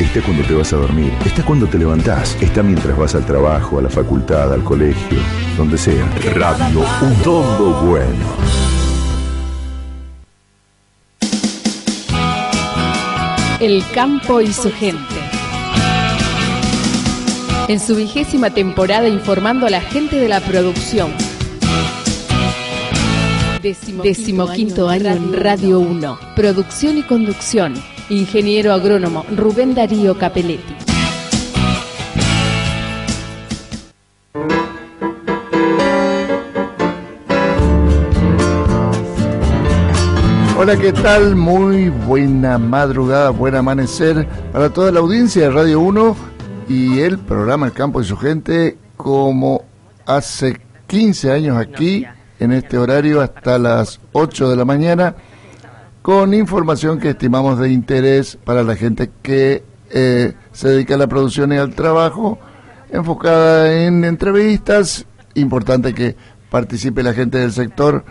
está cuando te vas a dormir, está cuando te levantás, está mientras vas al trabajo, a la facultad, al colegio, donde sea. Radio Un Todo Bueno. El campo y su gente. En su vigésima temporada informando a la gente de la producción. Decimoquinto año en Radio 1. Producción y conducción. Ingeniero agrónomo Rubén Darío Capelletti. Hola, ¿qué tal? Muy buena madrugada, buen amanecer para toda la audiencia de Radio 1 y el programa El Campo y su gente, como hace 15 años aquí, en este horario, hasta las 8 de la mañana, con información que estimamos de interés para la gente que eh, se dedica a la producción y al trabajo, enfocada en entrevistas. Importante que participe la gente del sector,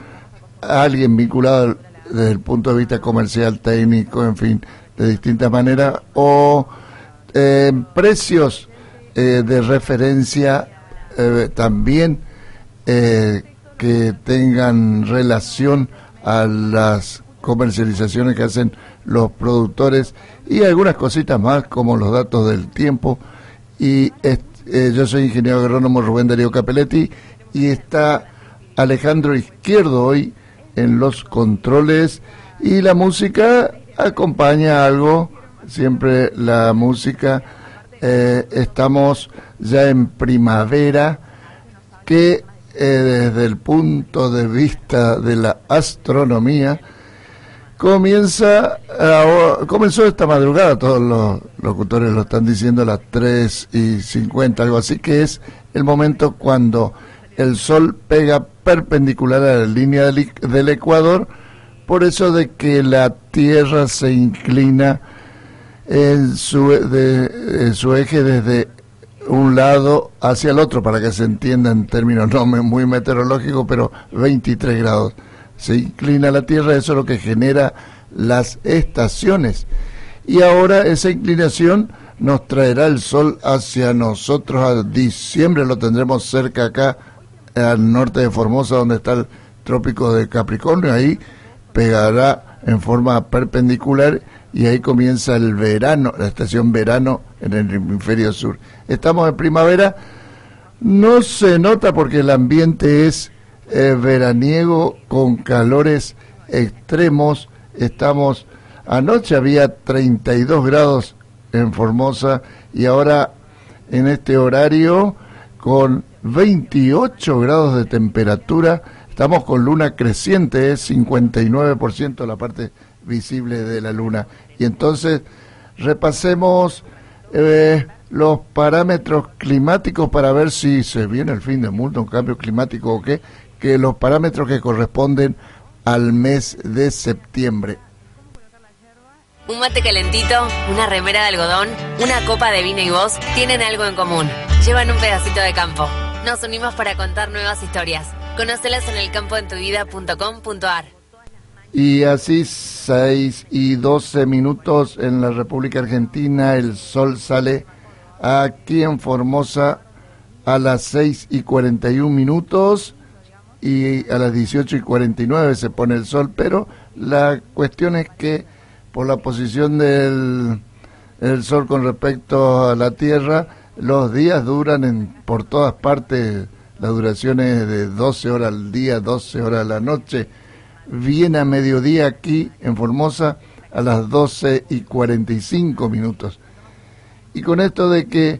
alguien vinculado desde el punto de vista comercial, técnico, en fin, de distintas maneras, o eh, precios eh, de referencia eh, también que tengan relación a las comercializaciones que hacen los productores y algunas cositas más como los datos del tiempo. Y yo soy ingeniero agrónomo Rubén Darío Capelletti y está Alejandro Izquierdo hoy en los controles y la música acompaña algo, siempre la música, eh, estamos ya en primavera que eh, desde el punto de vista de la astronomía comienza comenzó esta madrugada todos los locutores lo están diciendo a las 3 y 50 algo así que es el momento cuando el sol pega perpendicular a la línea del, Ecuador, por eso de que la Tierra se inclina en su, de, su eje desde un lado hacia el otro, para que se entienda en términos no muy meteorológicos, pero 23 grados. Se inclina la Tierra, eso es lo que genera las estaciones. Y ahora esa inclinación nos traerá el sol hacia nosotros a diciembre, lo tendremos cerca acá al norte de Formosa, donde está el trópico de Capricornio, ahí pegará en forma perpendicular y ahí comienza el verano, la estación verano en el hemisferio sur. Estamos en primavera, no se nota porque el ambiente es eh, veraniego con calores extremos. Estamos, anoche había 32 grados en Formosa y ahora en este horario con 28 grados de temperatura. Estamos con luna creciente, es 59% la parte visible de la luna. Y entonces repasemos eh, los parámetros climáticos para ver si se viene el fin del mundo, un cambio climático o qué, que los parámetros que corresponden al mes de septiembre. Un mate calentito, una remera de algodón, una copa de vino y vos tienen algo en común. Llevan un pedacito de campo. Nos unimos para contar nuevas historias. Conócelas en elcampoentuvida.com.ar. Y así 6 y 12 minutos en la República Argentina, el sol sale aquí en Formosa a las 6 y 41 minutos y a las 18 y 49 se pone el sol, pero la cuestión es que por la posición del el sol con respecto a la Tierra, los días duran en, por todas partes, la duración es de 12 horas al día, 12 horas a la noche. Viene a mediodía aquí en Formosa a las 12 y 45 minutos. Y con esto de que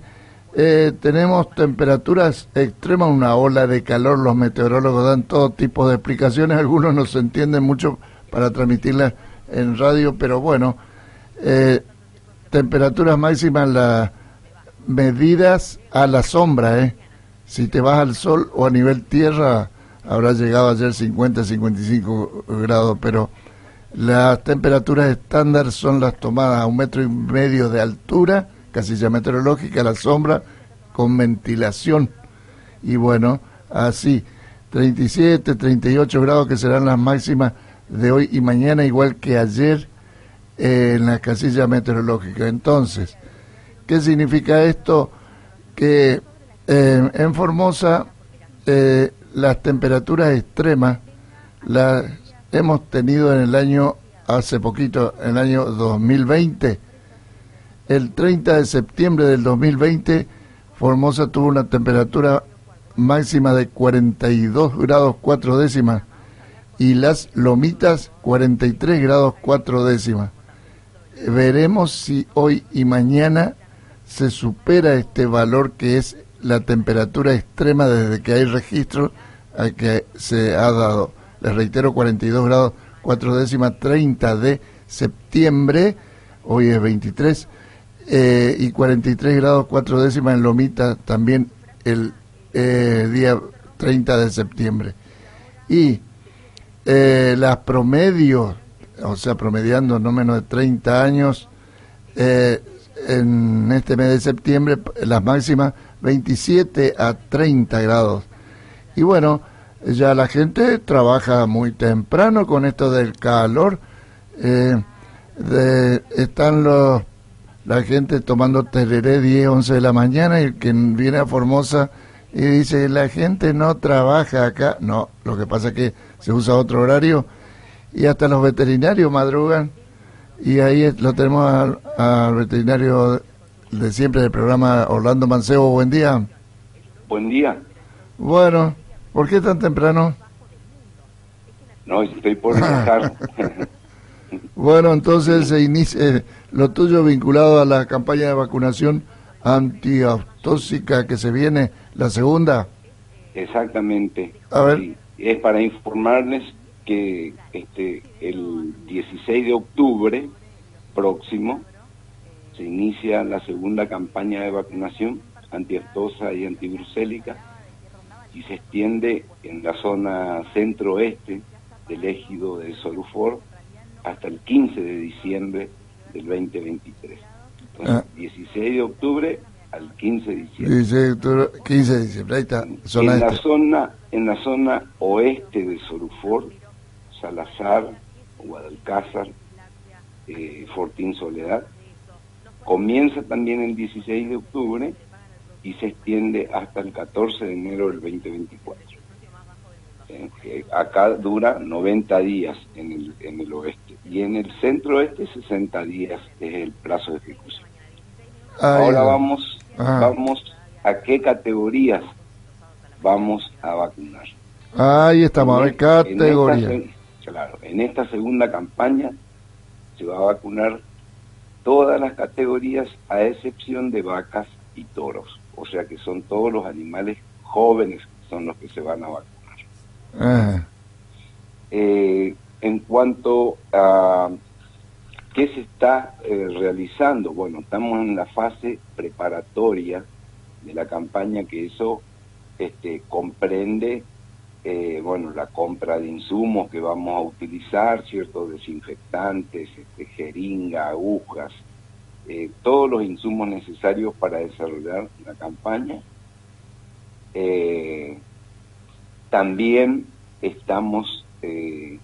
eh, tenemos temperaturas extremas, una ola de calor, los meteorólogos dan todo tipo de explicaciones, algunos no se entienden mucho para transmitirlas en radio, pero bueno, eh, temperaturas máximas la medidas a la sombra, ¿eh? Si te vas al sol o a nivel tierra, habrá llegado ayer 50, 55 grados, pero las temperaturas estándar son las tomadas a un metro y medio de altura, casilla meteorológica, la sombra, con ventilación. Y bueno, así, 37, 38 grados que serán las máximas de hoy y mañana, igual que ayer en la casilla meteorológica. Entonces, ¿Qué significa esto? Que eh, en Formosa eh, las temperaturas extremas las hemos tenido en el año, hace poquito, en el año 2020. El 30 de septiembre del 2020, Formosa tuvo una temperatura máxima de 42 grados 4 décimas y las lomitas 43 grados 4 décimas. Veremos si hoy y mañana se supera este valor que es la temperatura extrema desde que hay registro a que se ha dado. Les reitero, 42 grados 4 décimas 30 de septiembre, hoy es 23, eh, y 43 grados 4 décimas en Lomita también el eh, día 30 de septiembre. Y eh, las promedios, o sea, promediando no menos de 30 años, eh, en este mes de septiembre, las máximas 27 a 30 grados. Y bueno, ya la gente trabaja muy temprano con esto del calor. Eh, están los la gente tomando tereré 10, 11 de la mañana y el que viene a Formosa y dice, la gente no trabaja acá. No, lo que pasa es que se usa otro horario y hasta los veterinarios madrugan. Y ahí lo tenemos al, veterinario de siempre del programa Orlando Mancebo. Buen día. Buen día. Bueno, ¿por qué tan temprano? No, estoy por viajar. bueno, entonces se inicia eh, lo tuyo vinculado a la campaña de vacunación antiautóxica que se viene, la segunda. Exactamente. A ver. es para informarles que este el 16 de octubre próximo se inicia la segunda campaña de vacunación antiaftosa y antibrucélica y se extiende en la zona centro-oeste del ejido de Solufor hasta el 15 de diciembre del 2023. 16 ah. de octubre al 15 de diciembre. 16 de octubre, 15 de diciembre, ahí está. Zona en, la zona, en la zona oeste de Sorufor, Salazar, Guadalcázar, eh, Fortín Soledad, comienza también el 16 de octubre y se extiende hasta el 14 de enero del 2024. Eh, acá dura 90 días en el, en el oeste y en el centro oeste 60 días es el plazo de ejecución. Ahora vamos, vamos a qué categorías vamos a vacunar. Ahí estamos, a ver, categoría. claro, en esta segunda campaña se va a vacunar todas las categorías a excepción de vacas y toros, o sea que son todos los animales jóvenes son los que se van a vacunar. Eh, en cuanto a qué se está eh, realizando, bueno, estamos en la fase preparatoria de la campaña que eso este, comprende, eh, bueno, la compra de insumos que vamos a utilizar, ciertos desinfectantes, este, jeringa, agujas, todos los insumos necesarios para desarrollar la campaña. También estamos eh,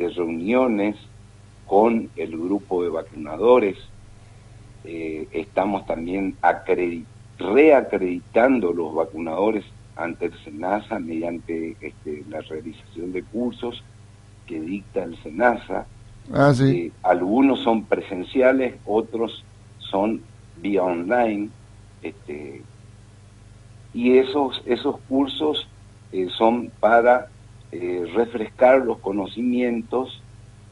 de reuniones con el grupo de vacunadores, eh, estamos también reacreditando los vacunadores ante el SENASA mediante este, la realización de cursos que dicta el SENASA. Ah, eh, algunos son presenciales, otros son vía online. Este, y esos, esos cursos eh, son para eh, refrescar los conocimientos,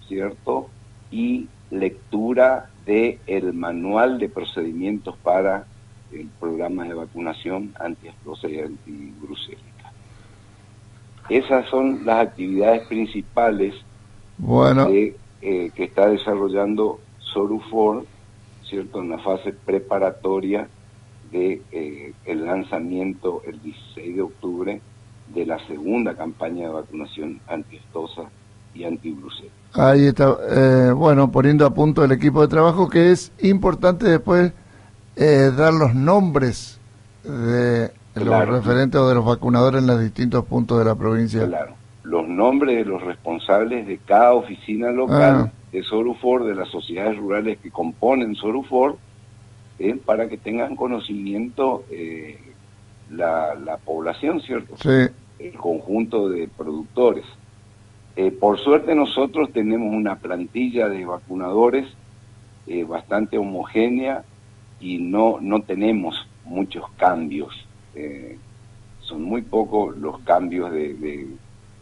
¿cierto? Y lectura del el manual de procedimientos para el programa de vacunación antiexplosiva y antibrucélica. Esas son las actividades principales bueno. eh, que está desarrollando Sorufor, ¿cierto? En la fase preparatoria de eh, el lanzamiento el 16 de octubre de la segunda campaña de vacunación antiestosa y antibrucela. Ahí está, eh, bueno, poniendo a punto el equipo de trabajo, que es importante después eh, dar los nombres de los referentes o de los vacunadores en los distintos puntos de la provincia. Claro, los nombres de los responsables de cada oficina local ah. de Sorufor, de las sociedades rurales que componen Sorufor, eh, para que tengan conocimiento eh, la, la, población, ¿cierto? Sí. El conjunto de productores. Eh, por suerte nosotros tenemos una plantilla de vacunadores bastante homogénea y no, no tenemos muchos cambios. son muy pocos los cambios de,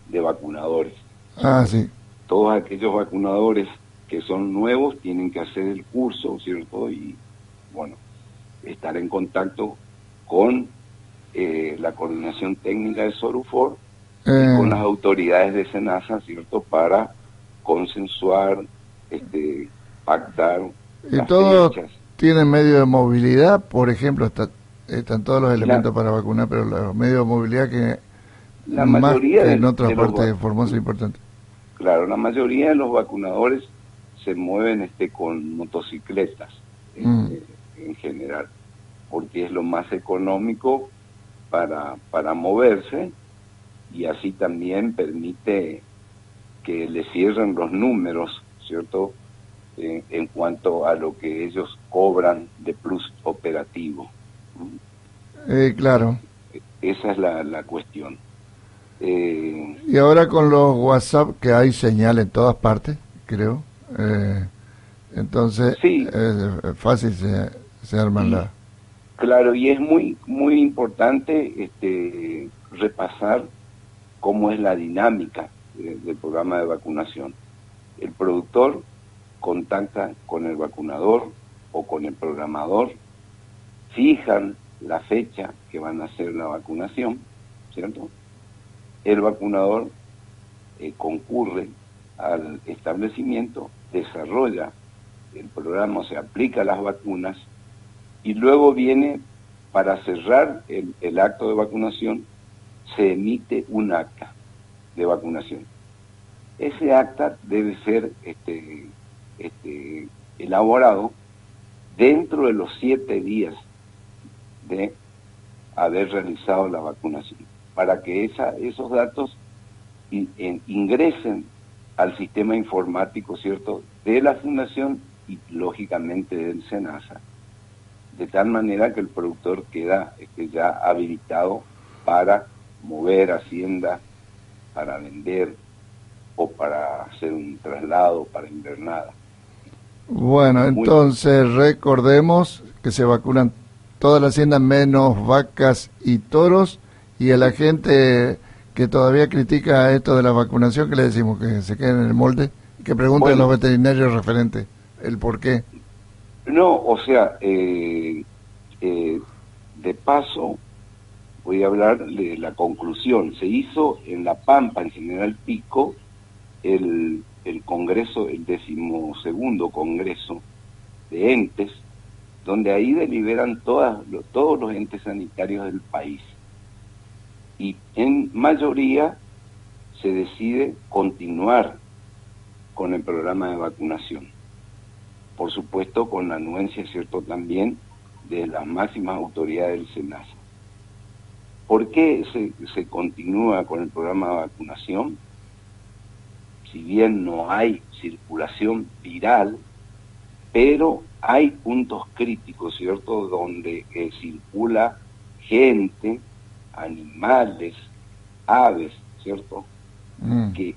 de vacunadores. Ah, sí. Todos aquellos vacunadores que son nuevos tienen que hacer el curso, ¿cierto? Y bueno, estar en contacto con eh, la coordinación técnica de Sorufor eh. con las autoridades de SENASA, ¿cierto? Para consensuar, este, pactar. Y todos tienen medio de movilidad, por ejemplo, está, están todos los elementos para vacunar, pero los medios de movilidad que la mayoría en otras partes de Formosa es importante. Claro, la mayoría de los vacunadores se mueven este con motocicletas mm. este, en general, porque es lo más económico para, para moverse y así también permite que le cierren los números, ¿cierto? en cuanto a lo que ellos cobran de plus operativo. Eh, claro. Esa es la, la cuestión. Eh, y ahora con los WhatsApp que hay señal en todas partes, creo. Eh, entonces, es fácil se, se arman la... Claro, y es muy muy importante este, repasar cómo es la dinámica del programa de vacunación. El productor contacta con el vacunador o con el programador, fijan la fecha que van a hacer la vacunación, ¿cierto? El vacunador eh, concurre al establecimiento, desarrolla el programa, se aplica las vacunas y luego viene para cerrar el, acto de vacunación, se emite un acta de vacunación. Ese acta debe ser este, este, elaborado dentro de los siete días de haber realizado la vacunación, para que esa, esos datos ingresen al sistema informático, ¿cierto?, de la Fundación y lógicamente del SENASA, de tal manera que el productor queda este, ya habilitado para mover hacienda, para vender o para hacer un traslado, para invernada. Bueno, entonces recordemos que se vacunan toda la hacienda menos vacas y toros y a la gente que todavía critica esto de la vacunación, que le decimos que se queden en el molde, que pregunten a los veterinarios referentes el por qué. No, o sea, eh, eh, de paso voy a hablar de la conclusión. Se hizo en La Pampa, en General Pico, el, el congreso, el decimosegundo congreso de entes, donde ahí deliberan todas, todos los entes sanitarios del país y en mayoría se decide continuar con el programa de vacunación. Por supuesto, con la anuencia, ¿cierto?, también de las máximas autoridades del SENASA. ¿Por qué se, se continúa con el programa de vacunación? Si bien no hay circulación viral, pero hay puntos críticos, ¿cierto?, donde eh, circula gente animales, aves, ¿cierto? Mm. Que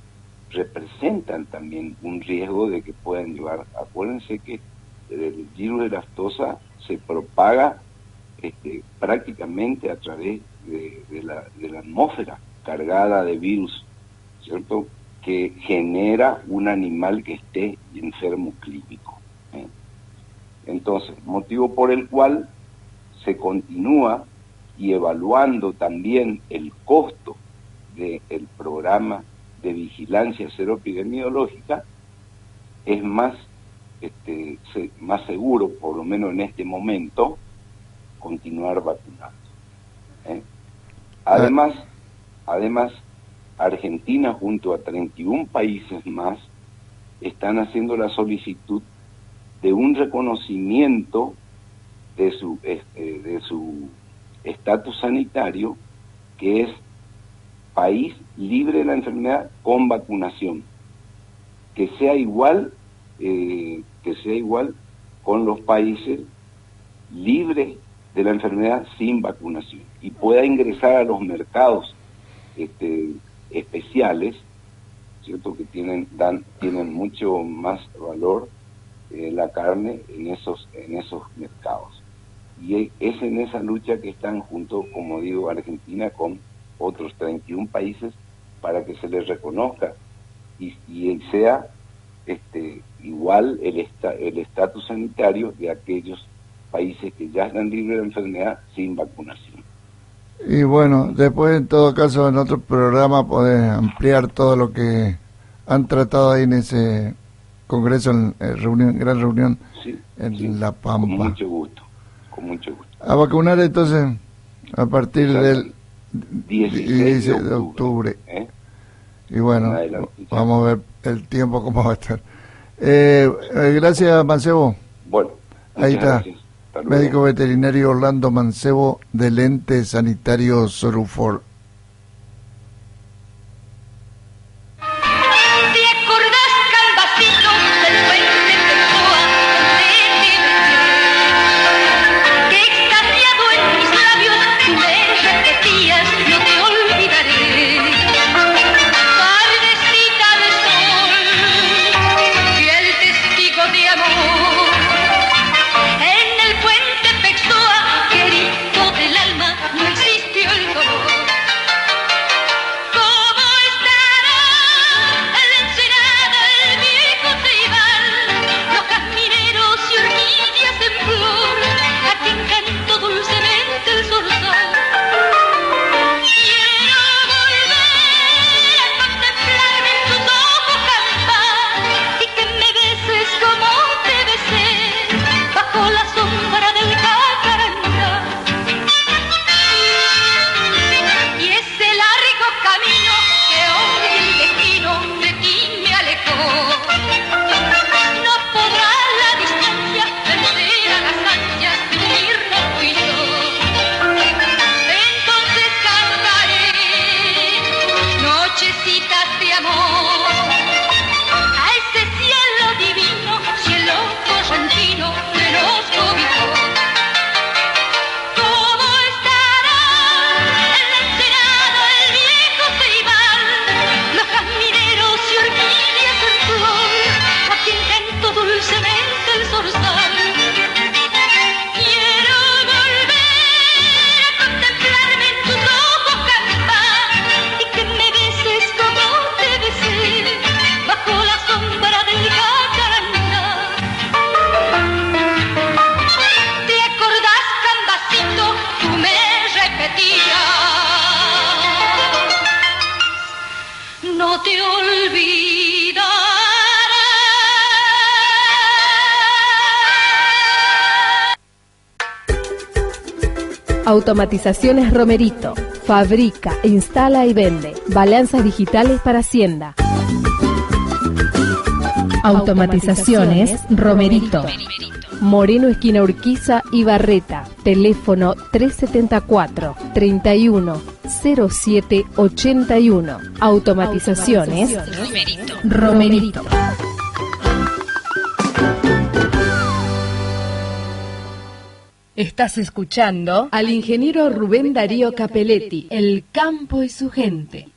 representan también un riesgo de que puedan llevar. Acuérdense que el virus de la aftosa se propaga este, prácticamente a través de, la, atmósfera cargada de virus, ¿cierto? Que genera un animal que esté enfermo clínico. ¿eh? Entonces, motivo por el cual se continúa y evaluando también el costo del programa de vigilancia cero epidemiológica, es más, este, más seguro, por lo menos en este momento, continuar vacunando. ¿eh? Además, además, Argentina junto a 31 países más están haciendo la solicitud de un reconocimiento de su, este, de su estatus sanitario que es país libre de la enfermedad con vacunación, que sea igual, eh, que sea igual con los países libre de la enfermedad sin vacunación. Y pueda ingresar a los mercados este, especiales, cierto que tienen dan tienen mucho más valor eh, la carne en esos en esos mercados. Y es en esa lucha que están junto, como digo, Argentina con otros 31 países para que se les reconozca y, y sea este igual el el estatus sanitario de aquellos países que ya están libres de enfermedad sin vacunación. Y bueno, después en todo caso en otro programa podés ampliar todo lo que han tratado ahí en ese congreso, en, reunión, gran reunión en La Pampa. Con mucho gusto, con mucho gusto. A vacunar entonces a partir del 16 de octubre. ¿eh? Y bueno, vamos a ver el tiempo cómo va a estar. Eh, eh gracias, Mancebo. Bueno, ahí está. Médico veterinario Orlando Mancebo del ente sanitario Sorufor. Automatizaciones Romerito. Fabrica, instala y vende. Balanzas digitales para Hacienda. Automatizaciones Romerito. Moreno Esquina Urquiza y Barreta. Teléfono 374 31 07 81. Automatizaciones Romerito. Estás escuchando al ingeniero Rubén Darío Capelletti, El campo y su gente.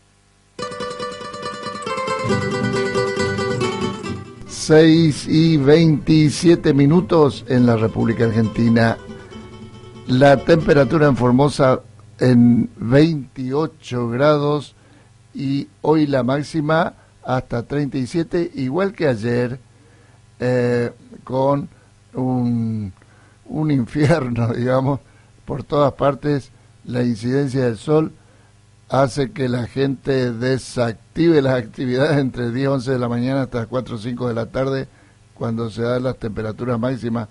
6 y 27 minutos en la República Argentina. La temperatura en Formosa en 28 grados y hoy la máxima hasta 37, igual que ayer, eh, con un un infierno, digamos, por todas partes. La incidencia del sol hace que la gente desactive las actividades entre 10 y 11 de la mañana hasta 4 o 5 de la tarde, cuando se dan las temperaturas máximas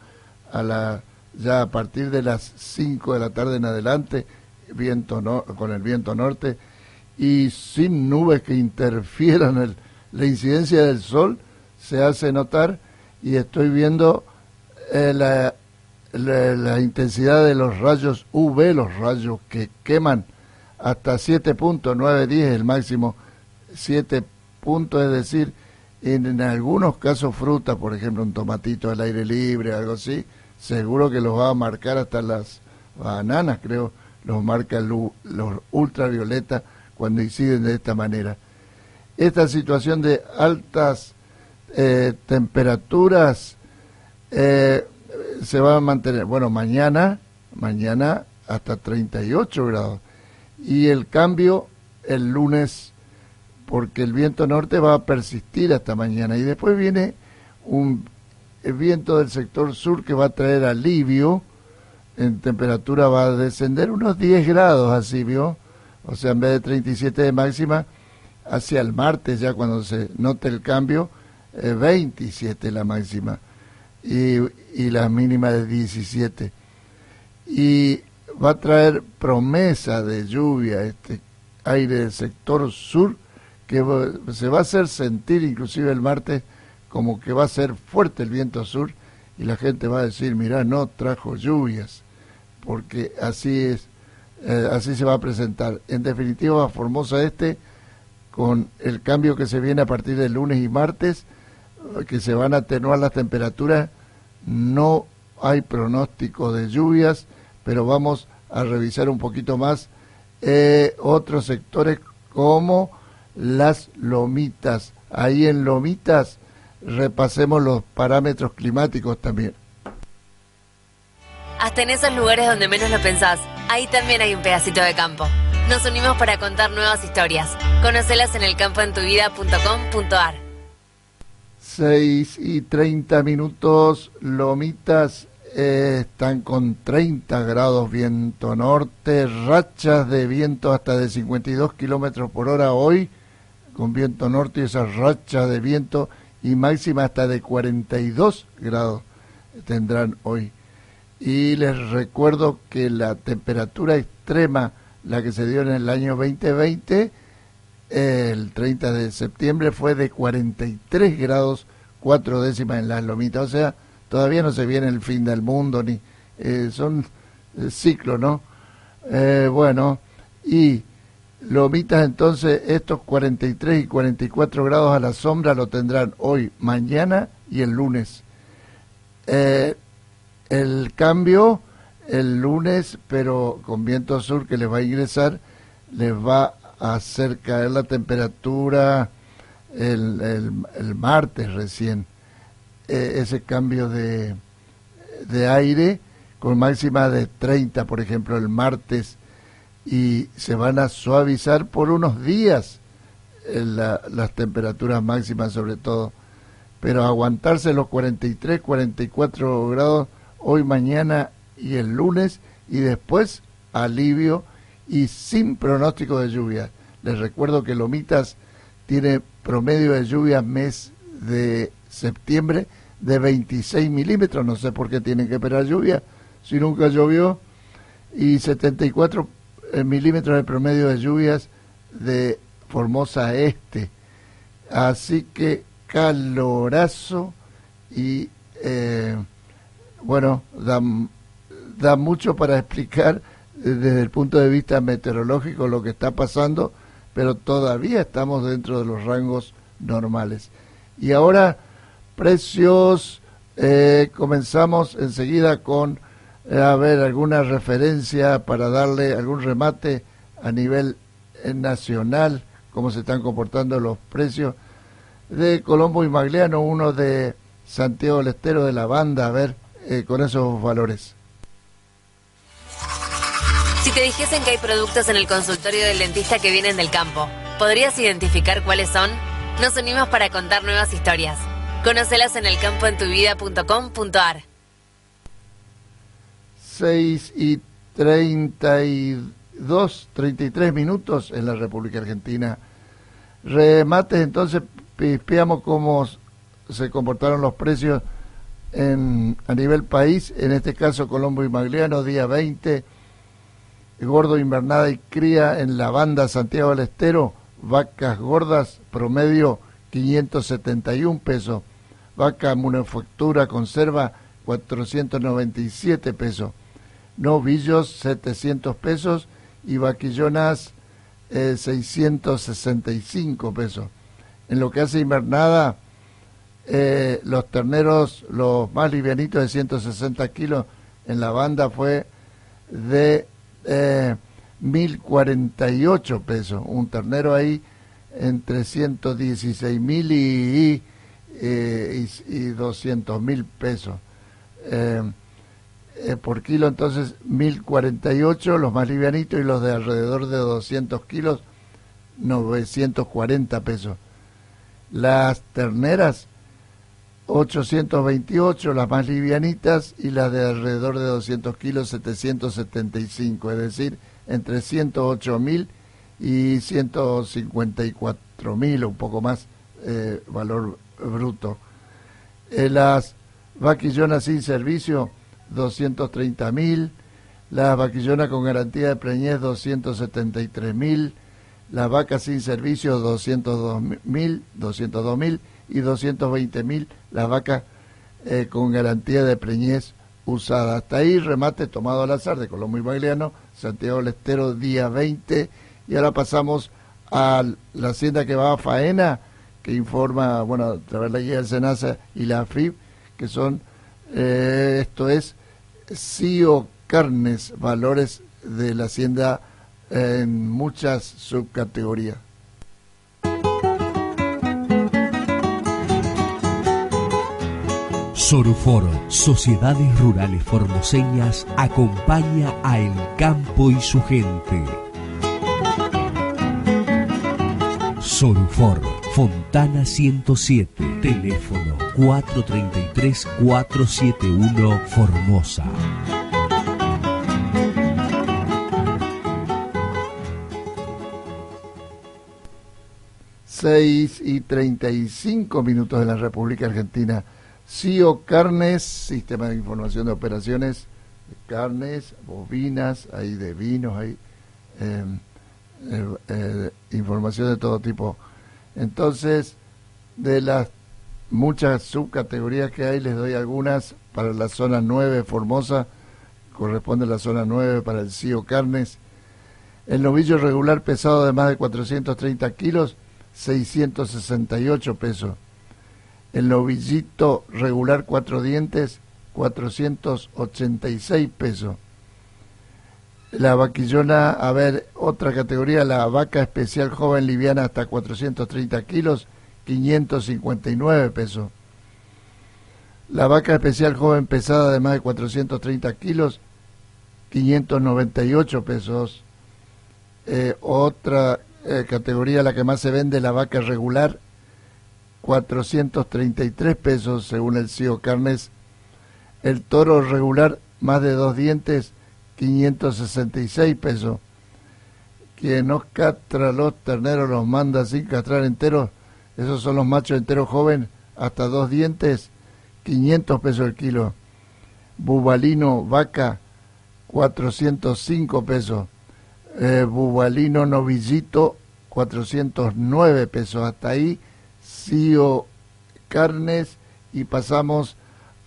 a la, ya a partir de las 5 de la tarde en adelante, viento no, con el viento norte, y sin nubes que interfieran el, la incidencia del sol, se hace notar y estoy viendo eh, la la, intensidad de los rayos UV, los rayos que queman hasta 7.910 el máximo 7 puntos, es decir, en, algunos casos fruta, por ejemplo un tomatito al aire libre, algo así, seguro que los va a marcar hasta las bananas, creo, los marca los ultravioleta cuando inciden de esta manera. Esta situación de altas eh, temperaturas eh, se va a mantener, bueno, mañana, mañana hasta 38 grados. Y el cambio el lunes, porque el viento norte va a persistir hasta mañana. Y después viene un viento del sector sur que va a traer alivio. En temperatura va a descender unos 10 grados, así vio. O sea, en vez de 37 de máxima, hacia el martes, ya cuando se note el cambio, 27 eh, la máxima y, y la mínima de 17. Y va a traer promesa de lluvia este aire del sector sur que se va a hacer sentir inclusive el martes como que va a ser fuerte el viento sur y la gente va a decir, mira, no trajo lluvias, porque así es, eh, así se va a presentar. En definitiva, Formosa Este, con el cambio que se viene a partir del lunes y martes, que se van a atenuar las temperaturas, no hay pronóstico de lluvias, pero vamos a revisar un poquito más eh, otros sectores como las lomitas. Ahí en lomitas repasemos los parámetros climáticos también. Hasta en esos lugares donde menos lo pensás, ahí también hay un pedacito de campo. Nos unimos para contar nuevas historias. Conocelas en elcampoentuvida.com.ar. 6 y 30 minutos, Lomitas están con 30 grados viento norte, rachas de viento hasta de 52 kilómetros por hora hoy, con viento norte y esas rachas de viento y máxima hasta de 42 grados tendrán hoy. Y les recuerdo que la temperatura extrema, la que se dio en el año 2020, el 30 de septiembre fue de 43 grados 4 décimas en las lomitas, o sea, todavía no se viene el fin del mundo, ni eh, son eh, ciclos, ¿no? Eh, bueno, y Lomitas entonces estos 43 y 44 grados a la sombra lo tendrán hoy, mañana y el lunes. el cambio el lunes, pero con viento sur que les va a ingresar, les va a hacer caer la temperatura el, el martes recién. Eh, ese cambio de, de aire con máxima de 30, por ejemplo, el martes, y se van a suavizar por unos días eh, las temperaturas máximas sobre todo, pero aguantarse los 43, 44 grados hoy, mañana y el lunes, y después alivio y sin pronóstico de lluvia. Les recuerdo que Lomitas tiene promedio de lluvia mes de septiembre de 26 milímetros, no sé por qué tienen que esperar lluvia, si nunca llovió, y 74 eh, milímetros de promedio de lluvias de Formosa Este. Así que calorazo y eh, bueno, da, da mucho para explicar desde el punto de vista meteorológico lo que está pasando, pero todavía estamos dentro de los rangos normales. Y ahora precios. Eh, comenzamos enseguida con, eh, a ver, alguna referencia para darle algún remate a nivel eh, nacional, cómo se están comportando los precios de Colombo y Magliano, uno de Santiago del Estero de la banda, a ver, con esos valores. Si te dijesen que hay productos en el consultorio del dentista que vienen del campo, ¿podrías identificar cuáles son? Nos unimos para contar nuevas historias. Conocelas en elcampoentuvida.com.ar. 6 y 32, 33 minutos en la República Argentina. Remates, entonces, veamos cómo se comportaron los precios en, a nivel país, en este caso Colombo y Magliano, día 20, gordo invernada y cría en la banda Santiago del Estero, vacas gordas, promedio 571 pesos vaca manufactura conserva 497 pesos, novillos 700 pesos y vaquillonas 665 eh, pesos. En lo que hace invernada, eh, los terneros, los más livianitos de 160 kilos en la banda fue de eh, 1048 pesos. Un ternero ahí entre 116 mil y, y, y, 200 mil pesos. Eh, eh, por kilo entonces 1048 los más livianitos y los de alrededor de 200 kilos 940 pesos. Las terneras 828 las más livianitas y las de alrededor de 200 kilos 775, es decir, entre 108 mil y 154 mil, un poco más eh, valor bruto. Eh, las vaquillonas sin servicio 230 mil, las vaquillonas con garantía de preñez 273 mil, las vacas sin servicio 202 mil, 202 mil y 220 mil las vacas eh, con garantía de preñez usada. Hasta ahí remate tomado al azar de Colombo y Bagliano, Santiago del Estero, día 20. Y ahora pasamos a la hacienda que va a Faena, que informa, bueno, a través de la guía del SENASA y la FIB, que son, eh, esto es, CIO Carnes, valores de la hacienda en muchas subcategorías. Sorufor, Sociedades Rurales Formoseñas, acompaña a El Campo y su gente. Sorufor, Fontana 107, teléfono 433-471, Formosa. 6 y 35 minutos en la República Argentina. CIO Carnes, Sistema de Información de Operaciones Carnes, bovinas, hay de vinos, hay em, eh, eh, información de todo tipo. Entonces, de las muchas subcategorías que hay, les doy algunas para la zona 9 Formosa, corresponde a la zona 9 para el CIO Carnes. El novillo regular pesado de más de 430 kilos 668 pesos. El novillito regular cuatro dientes, 486 pesos. La vaquillona, a ver, otra categoría, la vaca especial joven liviana hasta 430 kilos, 559 pesos. La vaca especial joven pesada de más de 430 kilos, 598 pesos. Eh, otra eh, categoría la que más se vende, la vaca regular, 433 pesos según el CIO Carnes. El toro regular, más de dos dientes, 566 pesos. Quien no catra los terneros los manda sin castrar enteros. Esos son los machos enteros joven, hasta dos dientes, 500 pesos el kilo. Bubalino vaca, 405 pesos eh, bubalino novillito 409 pesos. Hasta ahí, CIO carnes y pasamos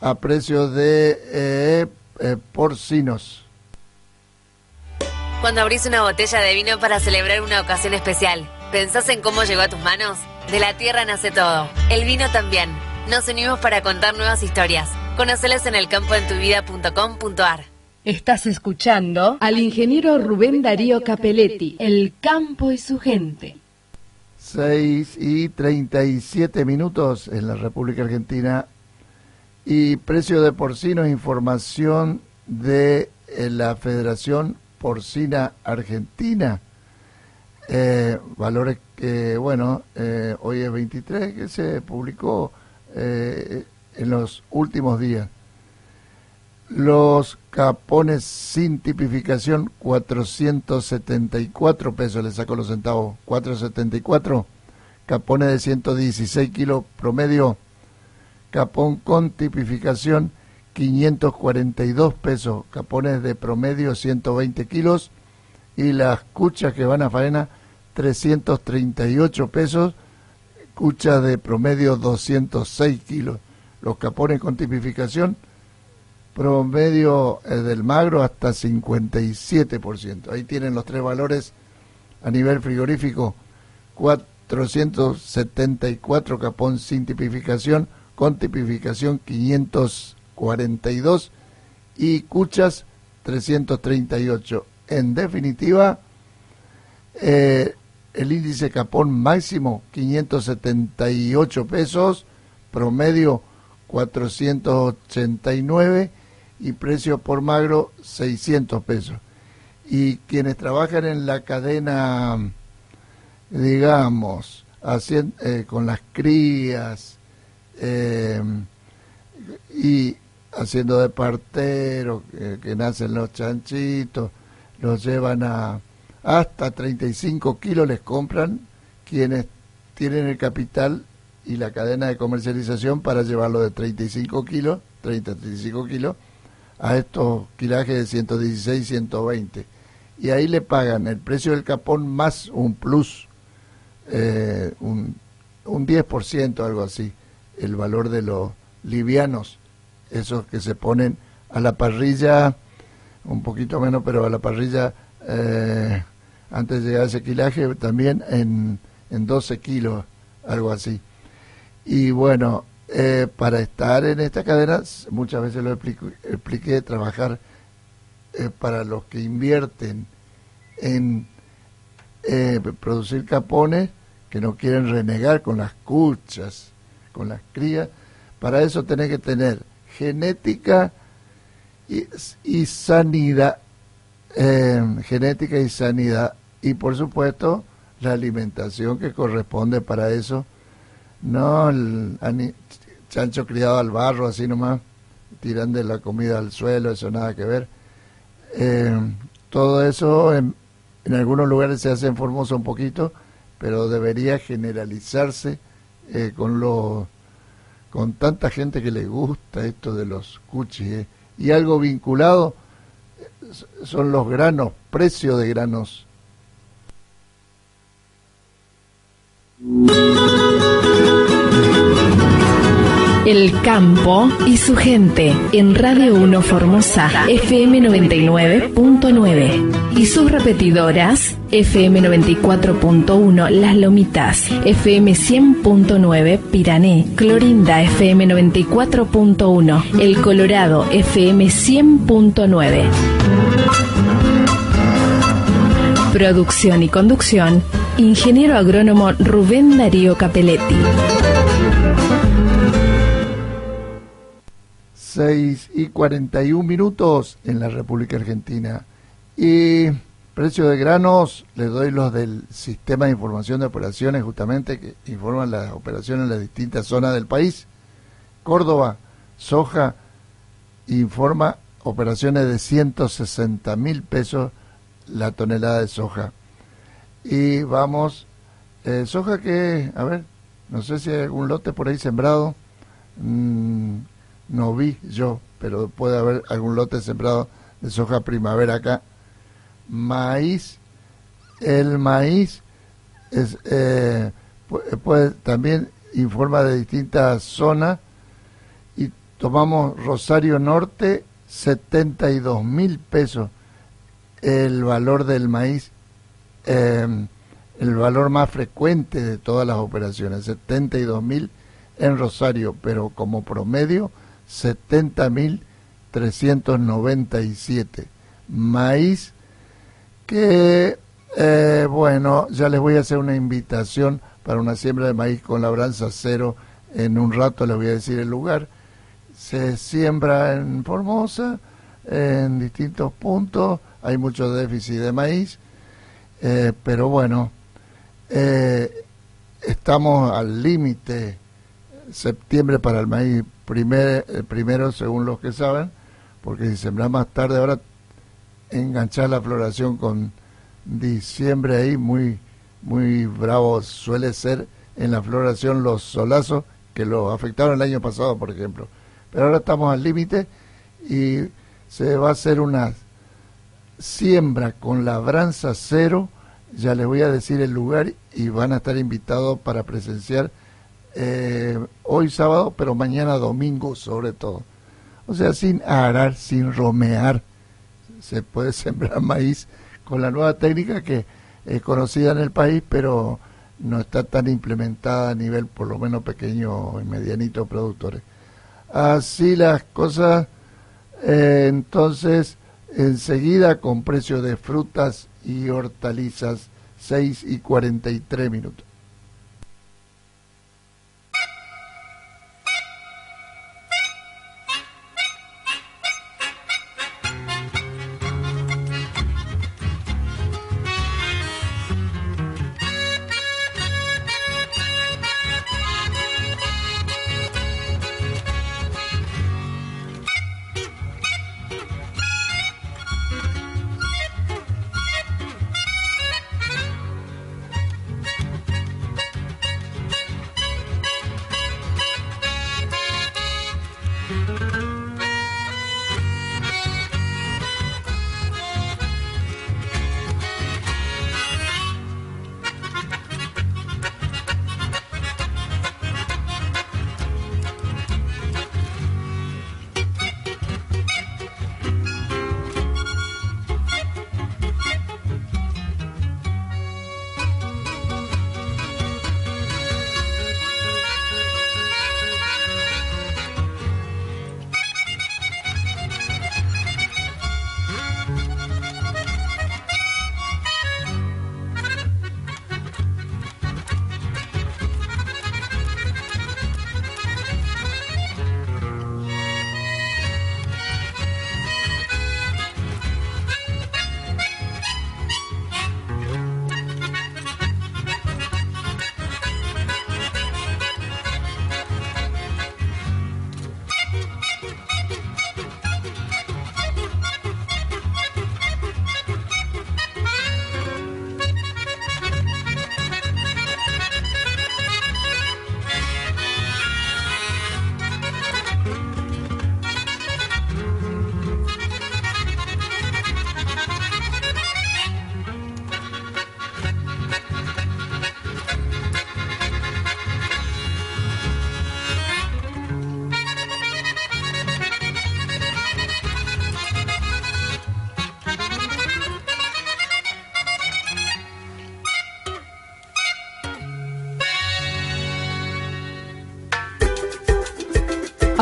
a precios de eh, eh, porcinos. Cuando abrís una botella de vino para celebrar una ocasión especial, ¿pensás en cómo llegó a tus manos? De la tierra nace todo. El vino también. Nos unimos para contar nuevas historias. Conocelas en elcampoentuvida.com.ar. Estás escuchando al ingeniero Rubén Darío Capelletti, El campo y su gente. 6 y 37 minutos en la República Argentina. Y precio de porcino, información de eh, la Federación Porcina Argentina. Eh, valores que, bueno, eh, hoy es 23, que se publicó en los últimos días. Los capones sin tipificación, 474 pesos, le saco los centavos, 474. Capones de 116 kilos promedio, capón con tipificación, 542 pesos. Capones de promedio, 120 kilos. Y las cuchas que van a faena, 338 pesos. Cuchas de promedio, 206 kilos. Los capones con tipificación, promedio eh, del magro hasta 57%. Ahí tienen los tres valores a nivel frigorífico. 474 capón sin tipificación, con tipificación 542 y cuchas 338. En definitiva, eh, el índice capón máximo 578 pesos, promedio 489 y precio por magro 600 pesos. Y quienes trabajan en la cadena, digamos, eh, con las crías eh, y haciendo de partero, que nacen los chanchitos, los llevan a hasta 35 kilos les compran quienes tienen el capital y la cadena de comercialización para llevarlo de 35 kilos, 30, 35 kilos, a estos kilajes de 116, 120. Y ahí le pagan el precio del capón más un plus, eh, un, un 10%, algo así, el valor de los livianos, esos que se ponen a la parrilla, un poquito menos, pero a la parrilla eh, antes de llegar a ese kilaje también en, en 12 kilos, algo así. Y bueno, eh, para estar en esta cadena, muchas veces lo expliqué, trabajar eh, para los que invierten en eh, producir capones, que no quieren renegar con las cuchas, con las crías, para eso tenés que tener genética y, y sanidad, genética y sanidad, y por supuesto la alimentación que corresponde para eso no, el chancho criado al barro, así nomás, tiran de la comida al suelo, eso nada que ver. Eh, todo eso en, algunos lugares se hace en Formosa un poquito, pero debería generalizarse eh, con lo, con tanta gente que le gusta esto de los cuchis. Eh. Y algo vinculado son los granos, precio de granos. El campo y su gente en Radio 1 Formosa FM 99.9 y sus repetidoras FM 94.1 Las Lomitas, FM 100.9 Pirané, Clorinda FM 94.1 El Colorado FM 100.9. Producción y conducción, Ingeniero Agrónomo Rubén Darío Capelletti. 6 y 41 minutos en la República Argentina. Y precio de granos, les doy los del Sistema de Información de Operaciones, justamente, que informan las operaciones en las distintas zonas del país. Córdoba, soja, informa operaciones de 160 mil pesos la tonelada de soja. Y vamos, eh, soja que, a ver, no sé si hay algún lote por ahí sembrado. Mm, no vi yo, pero puede haber algún lote sembrado de soja primavera acá. Maíz, el maíz es, eh, puede, también informa de distintas zonas y tomamos Rosario Norte 72 mil pesos el valor del maíz em, el valor más frecuente de todas las operaciones 72 mil en Rosario pero como promedio 70.397. Maíz que, eh, bueno, ya les voy a hacer una invitación para una siembra de maíz con labranza cero. En un rato les voy a decir el lugar. Se siembra en Formosa, en distintos puntos. Hay mucho déficit de maíz. Eh, pero bueno, eh, estamos al límite septiembre para el maíz primer, eh, primero según los que saben, porque si sembrar más tarde ahora enganchar la floración con diciembre ahí muy muy bravo suele ser en la floración los solazos que lo afectaron el año pasado por ejemplo. Pero ahora estamos al límite y se va a hacer una siembra con labranza cero. Ya les voy a decir el lugar y van a estar invitados para presenciar eh, hoy sábado, pero mañana domingo sobre todo. O sea, sin arar, sin romear, se puede sembrar maíz con la nueva técnica que es conocida en el país, pero no está tan implementada a nivel por lo menos pequeño y medianito productores. Así las cosas, eh, entonces enseguida con precio de frutas y hortalizas 6 y 43 minutos.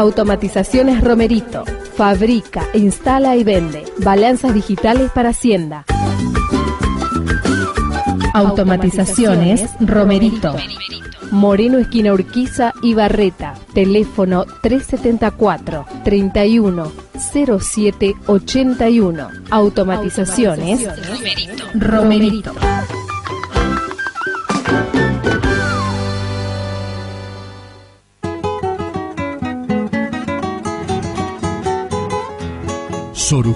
Automatizaciones Romerito. Fabrica, instala y vende. Balanzas digitales para Hacienda. Automatizaciones Romerito. Moreno Esquina Urquiza y Barreta. Teléfono 374 31 07 81. Automatizaciones Romerito.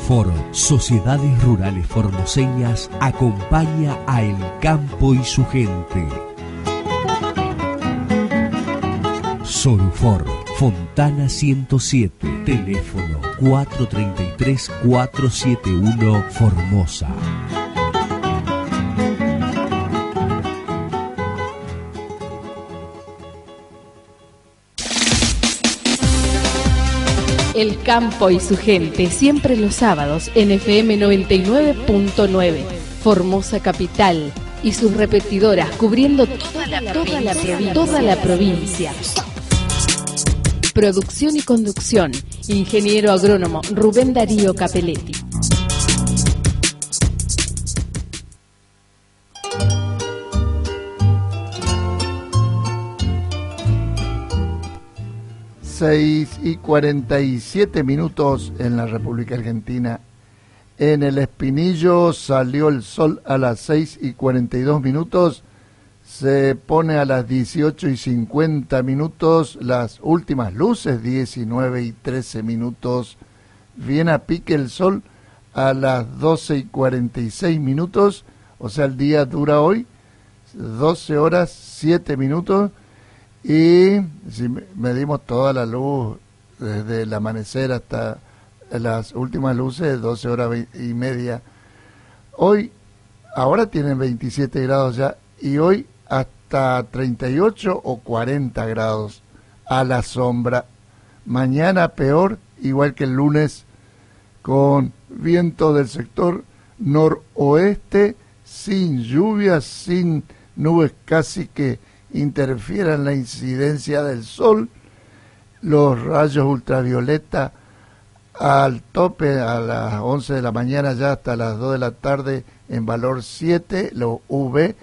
Soruforo, Sociedades Rurales Formoseñas, acompaña a El Campo y su gente. Sorufor, Fontana 107, teléfono 433-471, Formosa. El campo y su gente, siempre los sábados en FM 99.9, Formosa Capital y sus repetidoras cubriendo toda la, provincia, toda la provincia. Producción y conducción, ingeniero agrónomo Rubén Darío Capelletti. Seis y 47 minutos en la República Argentina. En el Espinillo salió el sol a las 6 y 42 minutos. Se pone a las 18 y 50 minutos las últimas luces, 19 y 13 minutos. Viene a pique el sol a las 12 y 46 minutos. O sea, el día dura hoy 12 horas 7 minutos y si medimos toda la luz desde el amanecer hasta las últimas luces, 12 horas y media. Hoy, ahora tienen 27 grados ya y hoy hasta 38 o 40 grados a la sombra. Mañana peor, igual que el lunes, con viento del sector noroeste, sin lluvias, sin nubes casi que interfieran la incidencia del sol, los rayos ultravioleta al tope a las 11 de la mañana ya hasta las 2 de la tarde en valor 7, los UV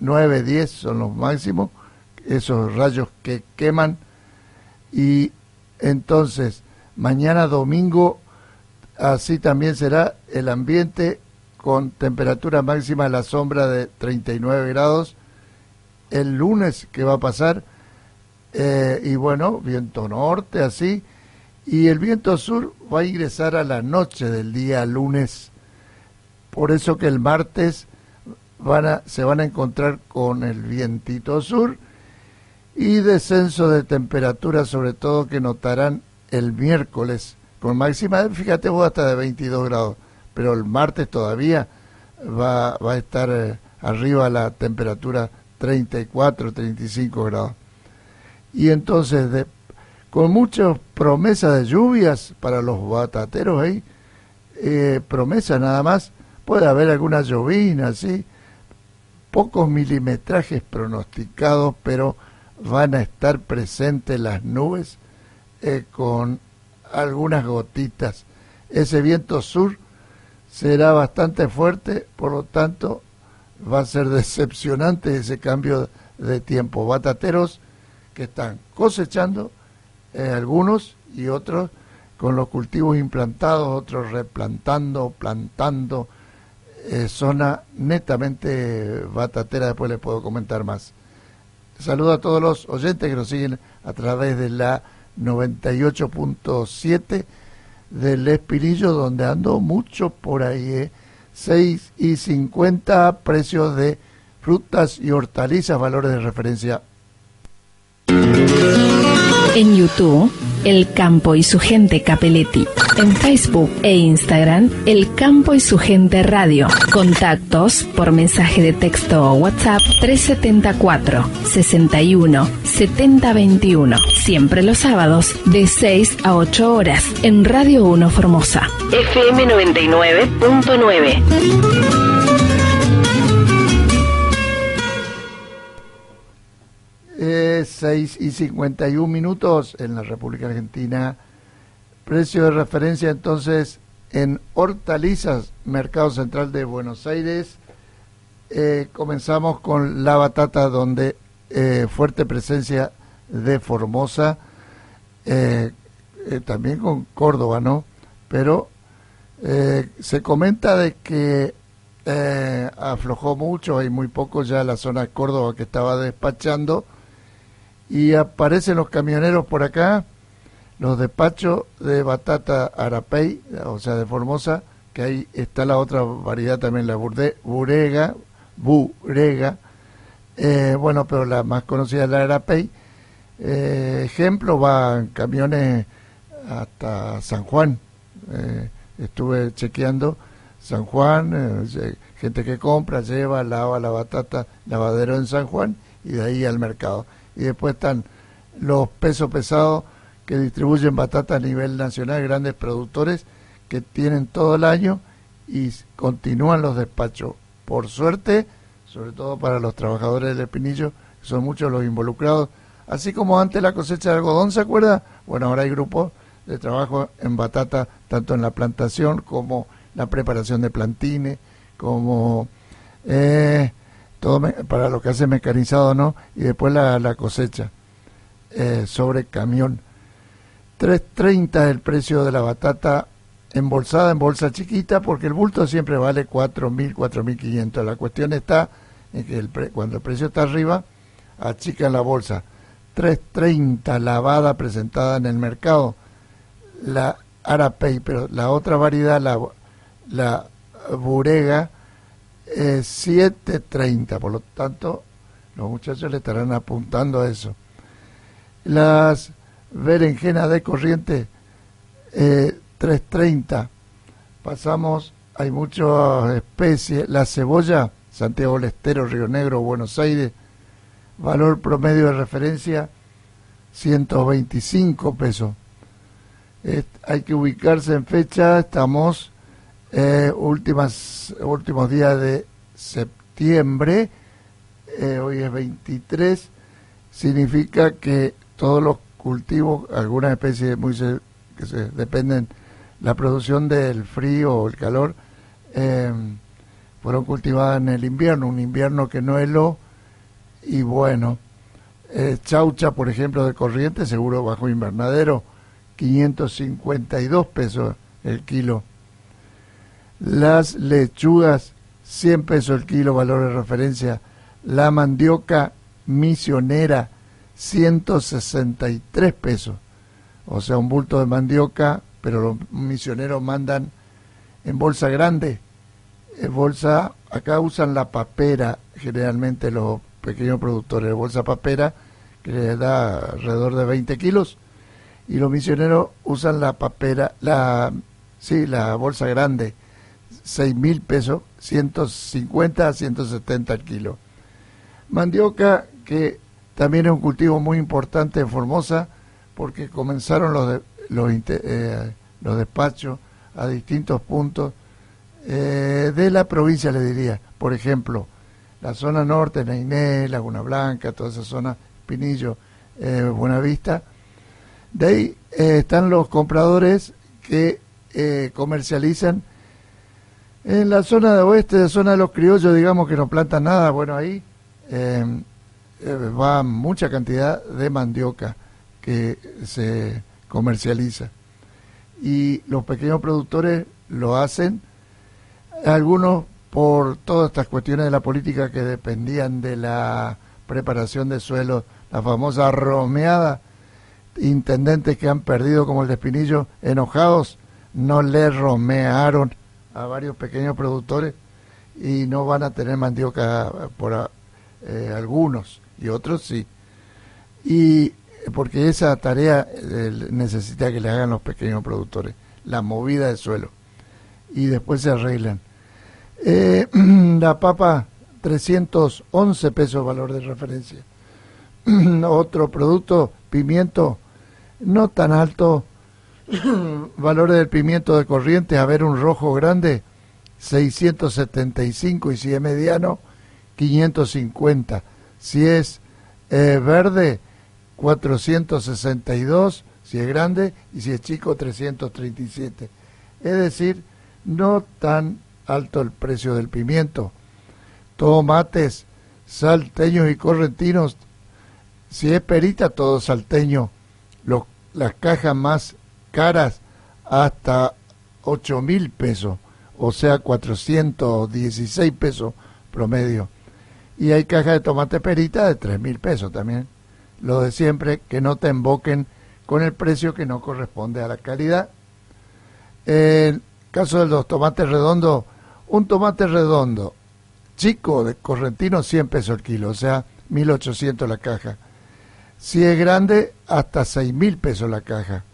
9, 10 son los máximos, esos rayos que queman y entonces mañana domingo así también será el ambiente con temperatura máxima a la sombra de 39 grados. El lunes que va a pasar, eh, y bueno, viento norte así, y el viento sur va a ingresar a la noche del día lunes. Por eso que el martes van a, se van a encontrar con el vientito sur y descenso de temperatura, sobre todo que notarán el miércoles, con máxima, fíjate vos, hasta de 22 grados, pero el martes todavía va, va a estar eh, arriba la temperatura 34, 35 grados. Y entonces, con muchas promesas de lluvias para los batateros ahí, eh, promesas nada más, puede haber alguna llovina, sí, pocos milimetrajes pronosticados, pero van a estar presentes las nubes eh, con algunas gotitas. Ese viento sur será bastante fuerte, por lo tanto va a ser decepcionante ese cambio de tiempo. Batateros que están cosechando, eh, algunos y otros con los cultivos implantados, otros replantando, plantando, eh, zona netamente batatera, después les puedo comentar más. Saludo a todos los oyentes que nos siguen a través de la 98.7 del Espinillo, donde ando mucho por ahí, ¿eh? 6 y 50 precios de frutas y hortalizas, valores de referencia en YouTube, El Campo y su gente Capeletti. En Facebook e Instagram, El Campo y su gente Radio. Contactos por mensaje de texto o WhatsApp 374 61 7021. Siempre los sábados de 6 a 8 horas en Radio 1 Formosa. FM 99.9. 6 y 51 minutos en la República Argentina. Precio de referencia entonces en hortalizas, Mercado Central de Buenos Aires. Eh, comenzamos con la batata donde eh, fuerte presencia de Formosa, eh, también con Córdoba, ¿no? Pero se comenta de que aflojó mucho, hay muy poco ya la zona de Córdoba que estaba despachando y aparecen los camioneros por acá, los despachos de batata arapey, o sea, de Formosa, que ahí está la otra variedad también, la burde, burega, eh, bueno, pero la más conocida es la arapey. Eh, ejemplo, van camiones hasta San Juan, eh, estuve chequeando San Juan, gente que compra, lleva, lava la batata, lavadero en San Juan y de ahí al mercado y después están los pesos pesados que distribuyen batata a nivel nacional, grandes productores que tienen todo el año y continúan los despachos. Por suerte, sobre todo para los trabajadores del espinillo, son muchos los involucrados, así como antes la cosecha de algodón, ¿se acuerda? Bueno, ahora hay grupos de trabajo en batata, tanto en la plantación como la preparación de plantines, como eh, todo para lo que hace mecanizado, ¿no? Y después la, cosecha eh, sobre camión. 3.30 el precio de la batata embolsada en bolsa chiquita porque el bulto siempre vale 4.000, 4.500. La cuestión está en que el cuando el precio está arriba, achican la bolsa. 3.30 lavada presentada en el mercado. La Arapey, pero la otra variedad, la, la Burega, 7.30, por lo tanto los muchachos le estarán apuntando a eso. Las berenjenas de corriente 3.30, pasamos, hay muchas especies, la cebolla, Santiago Lestero, Río Negro, Buenos Aires, valor promedio de referencia 125 pesos. hay que ubicarse en fecha, estamos eh, últimas, últimos días de septiembre, eh, hoy es 23, significa que todos los cultivos, algunas especies muy que se dependen la producción del frío o el calor, eh, fueron cultivadas en el invierno, un invierno que no heló y bueno, eh, chaucha, por ejemplo, de corriente, seguro bajo invernadero, 552 pesos el kilo. Las lechugas, 100 pesos el kilo, valor de referencia. La mandioca misionera, 163 pesos. O sea, un bulto de mandioca, pero los misioneros mandan en bolsa grande. En bolsa, acá usan la papera, generalmente los pequeños productores de bolsa papera, que les da alrededor de 20 kilos, y los misioneros usan la papera, la, sí, la bolsa grande, 6 mil pesos, 150 a 170 el kilo. Mandioca, que también es un cultivo muy importante en Formosa, porque comenzaron los, los, eh, los despachos a distintos puntos eh, de la provincia, le diría. Por ejemplo, la zona norte, Nainé, Laguna Blanca, toda esa zona, Pinillo, eh, Buenavista. De ahí eh, están los compradores que comercializan en la zona de oeste, la zona de los criollos, digamos que no plantan nada, bueno, ahí va mucha cantidad de mandioca que se comercializa. Y los pequeños productores lo hacen, algunos por todas estas cuestiones de la política que dependían de la preparación de suelo, la famosa romeada, intendentes que han perdido como el de Espinillo, enojados, no le romearon a varios pequeños productores y no van a tener mandioca por eh, algunos y otros sí. Y porque esa tarea eh, necesita que le hagan los pequeños productores, la movida de suelo. Y después se arreglan. Eh, la papa, 311 pesos valor de referencia. Otro producto, pimiento, no tan alto. Valores del pimiento de corriente, a ver un rojo grande, 675 y si es mediano, 550. Si es eh, verde, 462, si es grande, y si es chico, 337. Es decir, no tan alto el precio del pimiento. Tomates, salteños y correntinos, si es perita, todo salteño. Las cajas más caras hasta 8 mil pesos, o sea, 416 pesos promedio. Y hay cajas de tomate perita de 3 mil pesos también. Lo de siempre, que no te emboquen con el precio que no corresponde a la calidad. En caso de los tomates redondos, un tomate redondo, chico de correntino, 100 pesos el kilo, o sea, 1.800 la caja. Si es grande, hasta 6.000 pesos la caja.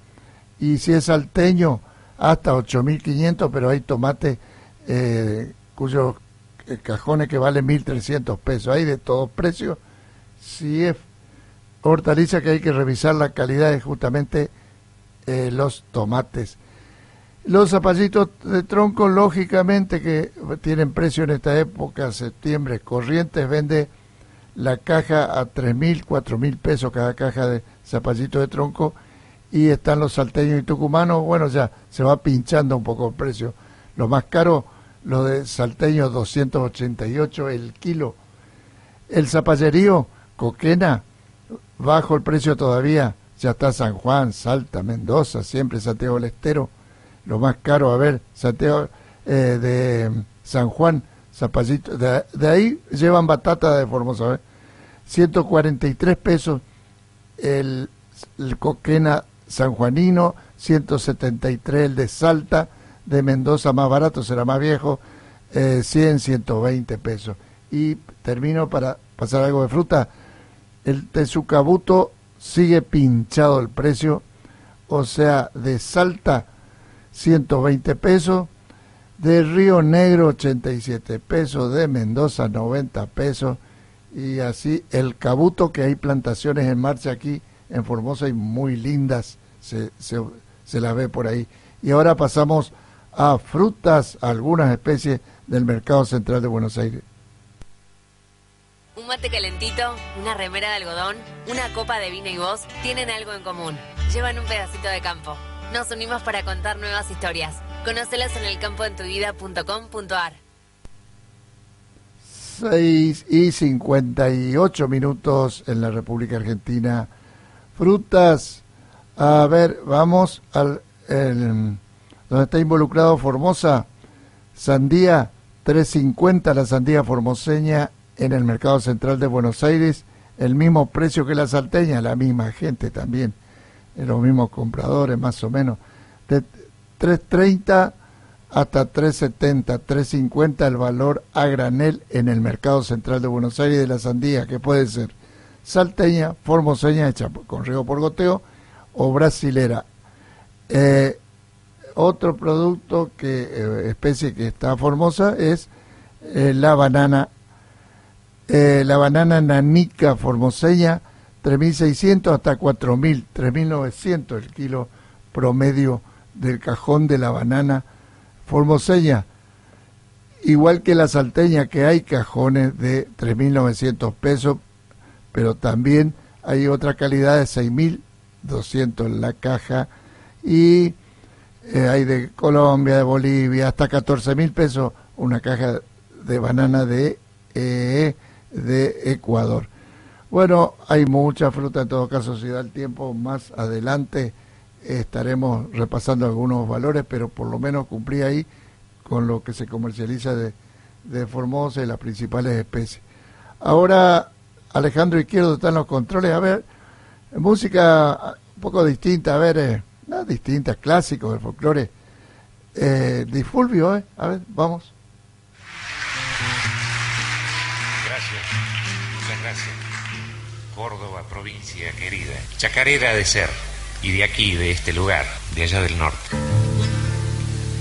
Y si es salteño, hasta 8.500, pero hay tomate eh, cuyos eh, cajones que valen 1.300 pesos. Hay de todos precios. Si es hortaliza que hay que revisar la calidad de justamente eh, los tomates. Los zapallitos de tronco, lógicamente, que tienen precio en esta época, septiembre, Corrientes vende la caja a tres mil, cuatro mil pesos cada caja de zapallitos de tronco y están los salteños y tucumanos, bueno, ya se va pinchando un poco el precio. Lo más caro, lo de salteños, 288 el kilo. El zapallerío, coquena, bajo el precio todavía, ya está San Juan, Salta, Mendoza, siempre Santiago del Estero, lo más caro, a ver, Santiago eh, de San Juan, Zapallito, de, ahí llevan batata de Formosa, 143 pesos el, coquena sanjuanino, 173 el de Salta, de Mendoza más barato, será más viejo, eh, 100, 120 pesos. Y termino para pasar algo de fruta, el tezucabuto sigue pinchado el precio, o sea, de Salta 120 pesos, de Río Negro 87 pesos, de Mendoza 90 pesos y así el cabuto que hay plantaciones en marcha aquí en Formosa y muy lindas se, se, se las ve por ahí. Y ahora pasamos a frutas, algunas especies del mercado central de Buenos Aires Un mate calentito, una remera de algodón, una copa de vino y vos tienen algo en común. Llevan un pedacito de campo. Nos unimos para contar nuevas historias. Conócelas en elcampoentuvida.com.ar. 6 y 58 minutos en la República Argentina. Frutas. A ver, vamos al el, donde está involucrado Formosa. Sandía 350 la sandía formoseña en el mercado central de Buenos Aires, el mismo precio que la salteña, la misma gente también, los mismos compradores más o menos, de 330 hasta 370, 350 el valor a granel en el mercado central de Buenos Aires de la sandía, que puede ser salteña, formoseña hecha con riego por goteo o brasilera. Eh, otro producto que eh, especie que está formosa es eh, la banana la banana nanica formoseña 3.600 hasta 4.000 3.900 el kilo promedio del cajón de la banana formoseña igual que la salteña que hay cajones de 3.900 pesos pero también hay otra calidad de 6.200 en la caja y eh, hay de Colombia, de Bolivia, hasta 14 mil pesos una caja de banana de, eh, de Ecuador. Bueno, hay mucha fruta, en todo caso, si da el tiempo más adelante estaremos repasando algunos valores, pero por lo menos cumplí ahí con lo que se comercializa de, de Formosa y las principales especies. Ahora, Alejandro Izquierdo está en los controles. A ver, música un poco distinta, a ver. Eh, no, distintas, clásicos del folclore. Eh, Difulvio, ¿eh? A ver, vamos. Gracias, muchas gracias. Córdoba, provincia querida. Chacarera de ser, y de aquí, de este lugar, de allá del norte.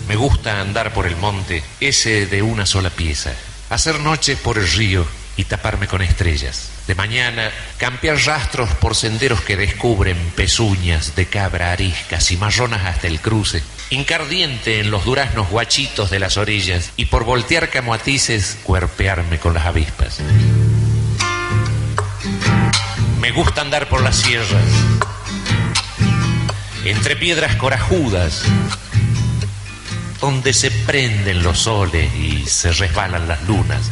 Me gusta andar por el monte, ese de una sola pieza, hacer noches por el río y taparme con estrellas. De mañana, campear rastros por senderos que descubren pezuñas de cabra ariscas y marronas hasta el cruce. Incardiente en los duraznos guachitos de las orillas y por voltear camoatices, cuerpearme con las avispas. Me gusta andar por las sierras, entre piedras corajudas, donde se prenden los soles y se resbalan las lunas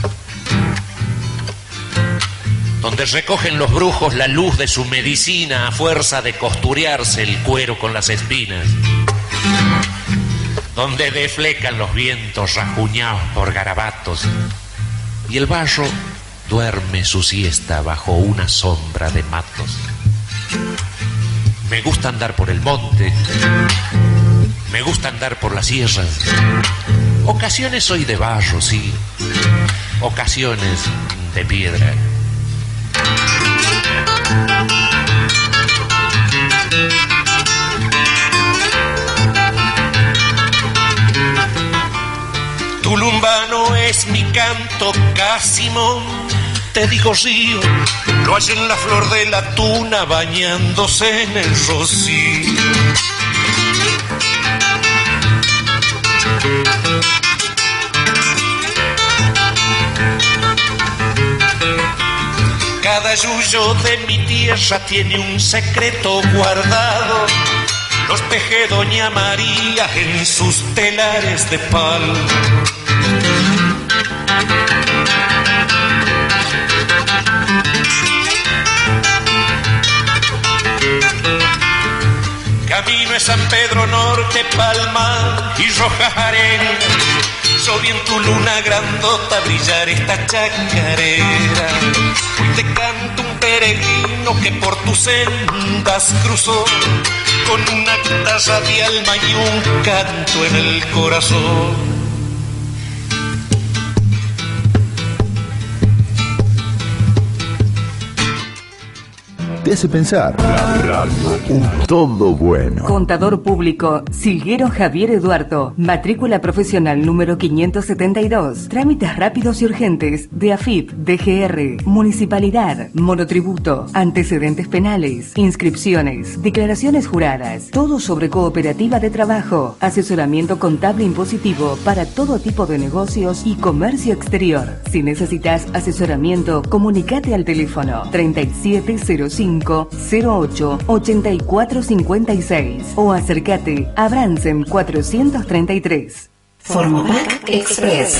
donde recogen los brujos la luz de su medicina a fuerza de costurearse el cuero con las espinas, donde deflecan los vientos rajuñados por garabatos y el barro duerme su siesta bajo una sombra de matos. Me gusta andar por el monte, me gusta andar por las sierras. Ocasiones soy de barro, sí, ocasiones de piedra. Es mi canto Cásimo, te digo río, lo hay en la flor de la tuna bañándose en el rocío. Cada yuyo de mi tierra tiene un secreto guardado. Los teje Doña María en sus telares de pal. Camino es San Pedro Norte, Palma y Roja Arena. Soy en tu luna grandota brillar esta chacarera. Hoy te canto un peregrino que por tus sendas cruzó con una taza de alma y un canto en el corazón. Te hace pensar. Un todo bueno. Contador público, Silguero Javier Eduardo, matrícula profesional número 572, trámites rápidos y urgentes de AFIP, DGR, Municipalidad, Monotributo, antecedentes penales, inscripciones, declaraciones juradas, todo sobre cooperativa de trabajo, asesoramiento contable impositivo para todo tipo de negocios y comercio exterior. Si necesitas asesoramiento, comunicate al teléfono 3705 08 84 56 o acércate a Bransen 433. Formopac Express.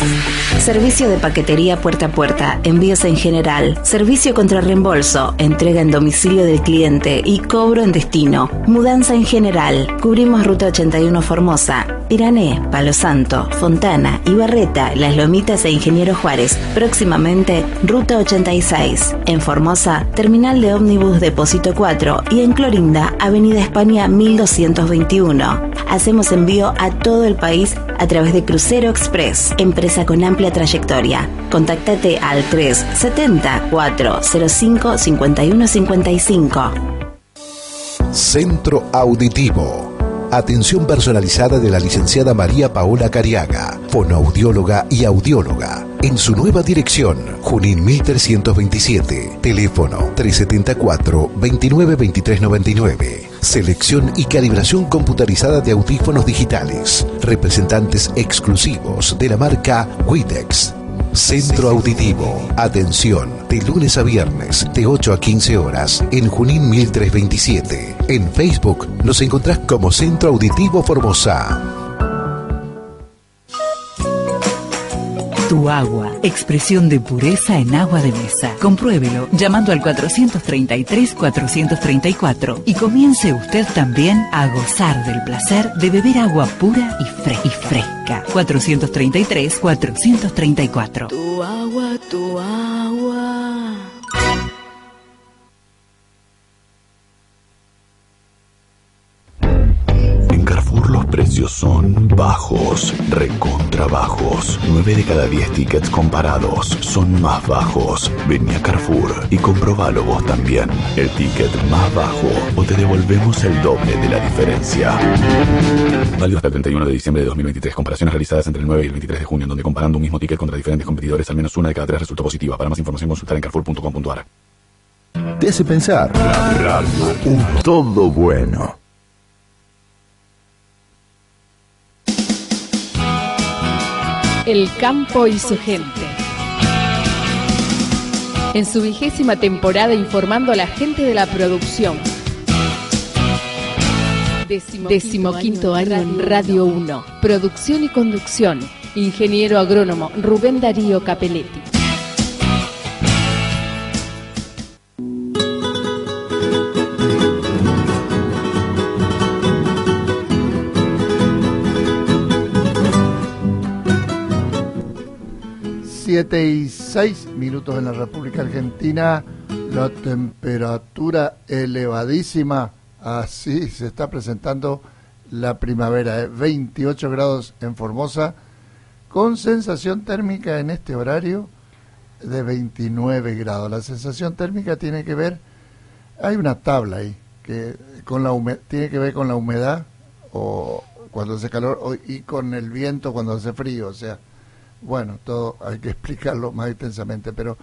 Servicio de paquetería puerta a puerta, envíos en general, servicio contra reembolso, entrega en domicilio del cliente y cobro en destino. Mudanza en general. Cubrimos Ruta 81 Formosa, Pirané, Palo Santo, Fontana, Ibarreta, Las Lomitas e Ingeniero Juárez. Próximamente, Ruta 86. En Formosa, Terminal de Ómnibus Depósito 4 y en Clorinda, Avenida España 1221. Hacemos envío a todo el país a través de Crucero Express, empresa con amplia trayectoria. Contactate al 370 405 5155. Centro Auditivo. Atención personalizada de la licenciada María Paola Cariaga, fonoaudióloga y audióloga. En su nueva dirección, Junín 1327, teléfono 374 292399. Selección y calibración computarizada de audífonos digitales. Representantes exclusivos de la marca Witex. Centro Auditivo. Atención. De lunes a viernes, de 8 a 15 horas, en Junín 1327. En Facebook nos encontrás como Centro Auditivo Formosa. Tu agua, expresión de pureza en agua de mesa. Compruébelo llamando al 433-434 y comience usted también a gozar del placer de beber agua pura y, fre y fresca. 433-434. Tu agua, tu agua. Precios son bajos, recontra bajos. 9 de cada 10 tickets comparados son más bajos. Vení a Carrefour y comprobalo vos también. El ticket más bajo o te devolvemos el doble de la diferencia. Válido hasta el 31 de diciembre de 2023. Comparaciones realizadas entre el 9 y el 23 de junio, en donde comparando un mismo ticket contra diferentes competidores, al menos una de cada tres resultó positiva. Para más información consultar en carrefour.com.ar. Te hace pensar. Radio, un todo bueno. El campo y su gente. En su vigésima temporada informando a la gente de la producción. Decimoquinto año en Radio 1. Producción y conducción. Ingeniero agrónomo Rubén Darío Capelletti. Siete y seis minutos en la República Argentina, la temperatura elevadísima, así se está presentando la primavera, ¿eh? 28 grados en Formosa, con sensación térmica en este horario de 29 grados. La sensación térmica tiene que ver, hay una tabla ahí, que con la tiene que ver con la humedad o cuando hace calor y con el viento cuando hace frío, o sea, bueno, todo hay que explicarlo más intensamente, pero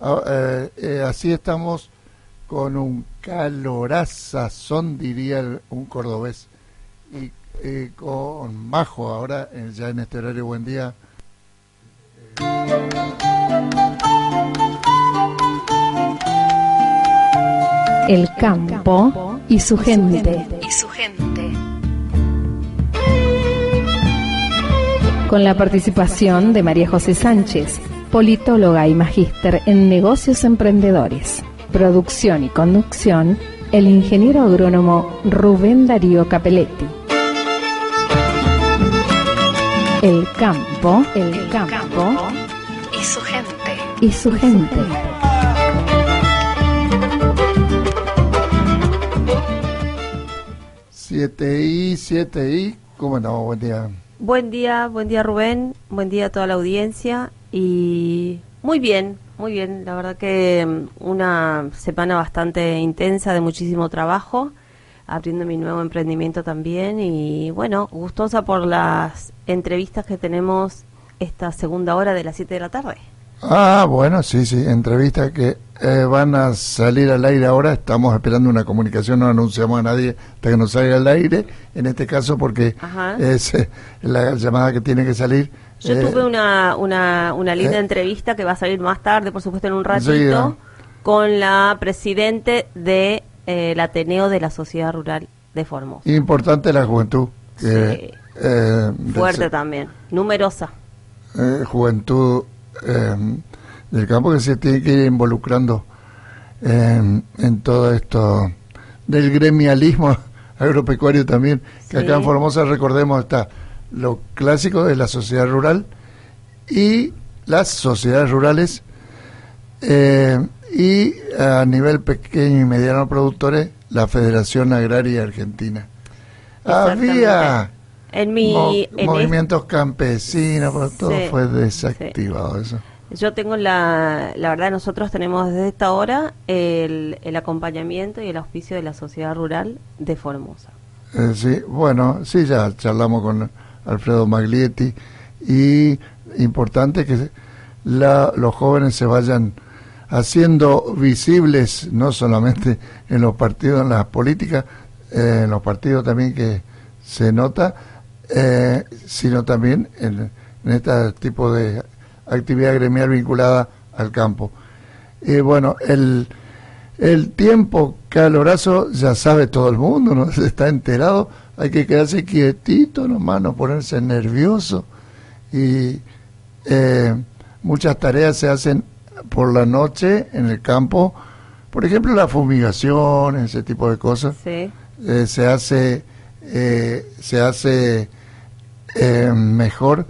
ah, eh, eh, así estamos con un calorasazón, diría el- un cordobés, y eh, con Majo ahora, eh, ya en este horario, buen día. El campo y su gente. Y su gente. Con la participación de María José Sánchez, politóloga y magíster en negocios emprendedores. Producción y conducción, el ingeniero agrónomo Rubén Darío Capelletti. El campo, el campo Y su gente. y su gente. Siete y siete y, ¿cómo andamos? Buen día. Buen día, buen día Rubén, buen día a toda la audiencia y Muy bien, muy bien. La verdad que mm, una semana bastante intensa de muchísimo trabajo, abriendo mi nuevo emprendimiento también y bueno, gustosa por las entrevistas que tenemos esta segunda hora de las 7 de la tarde. Ah, bueno, sí, sí, entrevistas que eh, van a salir al aire ahora. Estamos esperando una comunicación, no anunciamos a nadie hasta que nos salga al aire, en este caso porque es eh, la llamada que tiene que salir. Yo eh, tuve una, una, una linda entrevista que va a salir más tarde, por supuesto, en un ratito, con la presidente de el Ateneo de la Sociedad Rural de Formosa. Importante la juventud. Sí. Fuerte también, numerosa. juventud del campo que se tiene que ir involucrando en, todo esto del gremialismo agropecuario también, que acá en Formosa recordemos está lo clásico de la sociedad rural y las sociedades rurales eh, y a nivel pequeño y mediano productores la Federación Agraria Argentina. Había en mi, movimientos campesinos, pero todo fue desactivado eso. Yo tengo la, la verdad, nosotros tenemos desde esta hora el, el acompañamiento y el auspicio de la sociedad rural de Formosa. Eh, sí, bueno, sí, ya charlamos con Alfredo Maglietti y importante que la, los jóvenes se vayan haciendo visibles, no solamente en los partidos, en las políticas, eh, en los partidos también que se nota, eh, sino también en, este tipo de actividad gremial vinculada al campo. Y bueno, el, el tiempo calorazo ya sabe todo el mundo, no se está enterado, hay que quedarse quietito nomás, no ponerse nervioso. Y eh, muchas tareas se hacen por la noche en el campo, por ejemplo la fumigación, ese tipo de cosas, eh, se hace se hace eh, mejor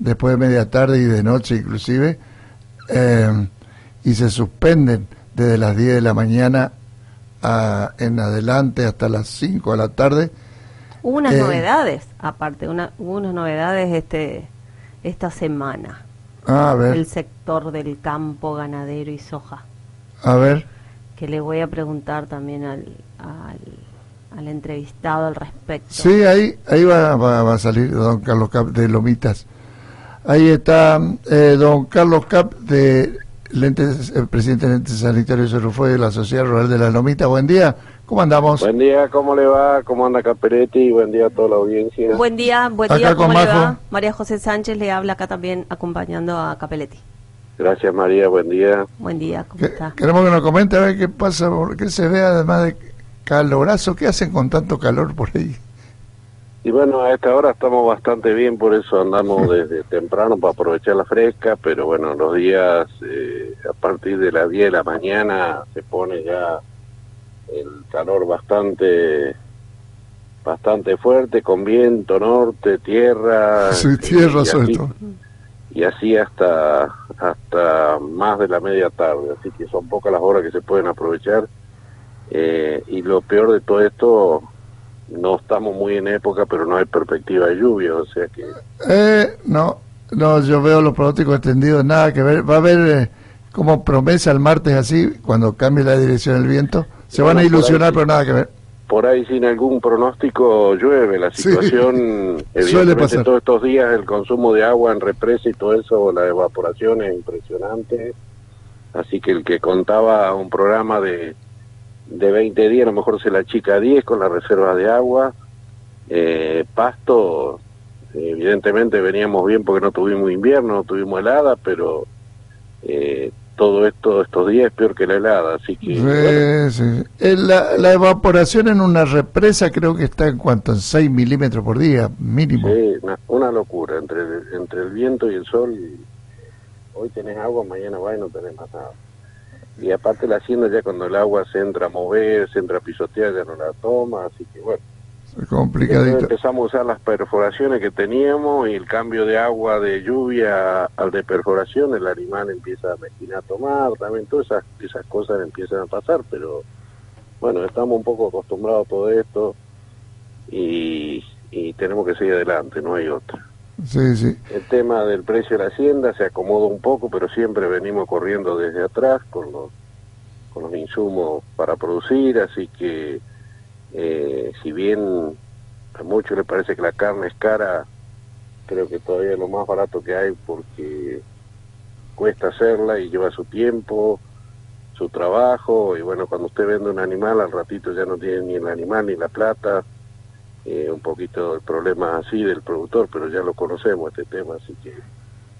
después de media tarde y de noche inclusive, eh, y se suspenden desde las 10 de la mañana a, en adelante hasta las 5 de la tarde. Hubo unas eh, novedades, aparte, una, hubo unas novedades este esta semana. Ah, a ver. El sector del campo ganadero y soja. A ver. Que le voy a preguntar también al al entrevistado al respecto. Sí, ahí, ahí va, va, a salir don Carlos Cap de Lomitas. Ahí está eh, don Carlos Cap de Lentes, el presidente del Ente Sanitario de la Sociedad Rural de la Lomita. Buen día, ¿cómo andamos? Buen día, ¿cómo le va? ¿Cómo anda Caperetti? Buen día a toda la audiencia. Buen día, buen día, ¿cómo le va? María José Sánchez le habla acá también acompañando a Capeletti. Gracias María, buen día. Buen día, ¿cómo está? Queremos que nos comente a ver qué pasa, qué se ve además de calorazo. ¿Qué hacen con tanto calor por ahí? Y bueno, a esta hora estamos bastante bien, por eso andamos desde temprano para aprovechar la fresca, pero bueno, los días eh, a partir de las 10 de la mañana se pone ya el calor bastante bastante fuerte, con viento norte, tierra. Sí, tierra suelto. Y así hasta, hasta más de la media tarde, así que son pocas las horas que se pueden aprovechar eh, y lo peor de todo esto, no estamos muy en época, pero no hay perspectiva de lluvia, o sea que... Eh, no, no, yo veo los pronósticos extendidos, nada que ver. Va a haber eh, como promesa el martes así, cuando cambie la dirección del viento. Se van a ilusionar, pero nada que ver. Por ahí sin algún pronóstico llueve. La situación, Suele pasar. todos estos días, el consumo de agua en represa y todo eso, la evaporación es impresionante. Así que el que contaba un programa de de 20 días, a lo mejor se la chica a 10 con la reserva de agua. Eh, pasto, evidentemente veníamos bien porque no tuvimos invierno, no tuvimos helada, pero eh, todo esto estos días es peor que la helada, así que... Eh, la, la, evaporación en una represa creo que está en cuanto, en 6 milímetros por día, mínimo. Sí, una, locura, entre, entre el viento y el sol, hoy tenés agua, mañana va y no tenés más nada y aparte la hacienda ya cuando el agua se entra a mover, se entra a pisotear, ya no la toma, así que bueno. Es complicadito. empezamos a usar las perforaciones que teníamos y el cambio de agua de lluvia al de perforación, el animal empieza a mezquinar a tomar, también todas esas, esas cosas empiezan a pasar, pero bueno, estamos un poco acostumbrados a todo esto y, y tenemos que seguir adelante, no hay otra. Sí, sí. El tema del precio de la hacienda se acomoda un poco, pero siempre venimos corriendo desde atrás con los, con los insumos para producir, así que eh, si bien a muchos les parece que la carne es cara, creo que todavía es lo más barato que hay porque cuesta hacerla y lleva su tiempo, su trabajo, y bueno, cuando usted vende un animal, al ratito ya no tiene ni el animal ni la plata, eh, un poquito el problema así del productor, pero ya lo conocemos este tema, así que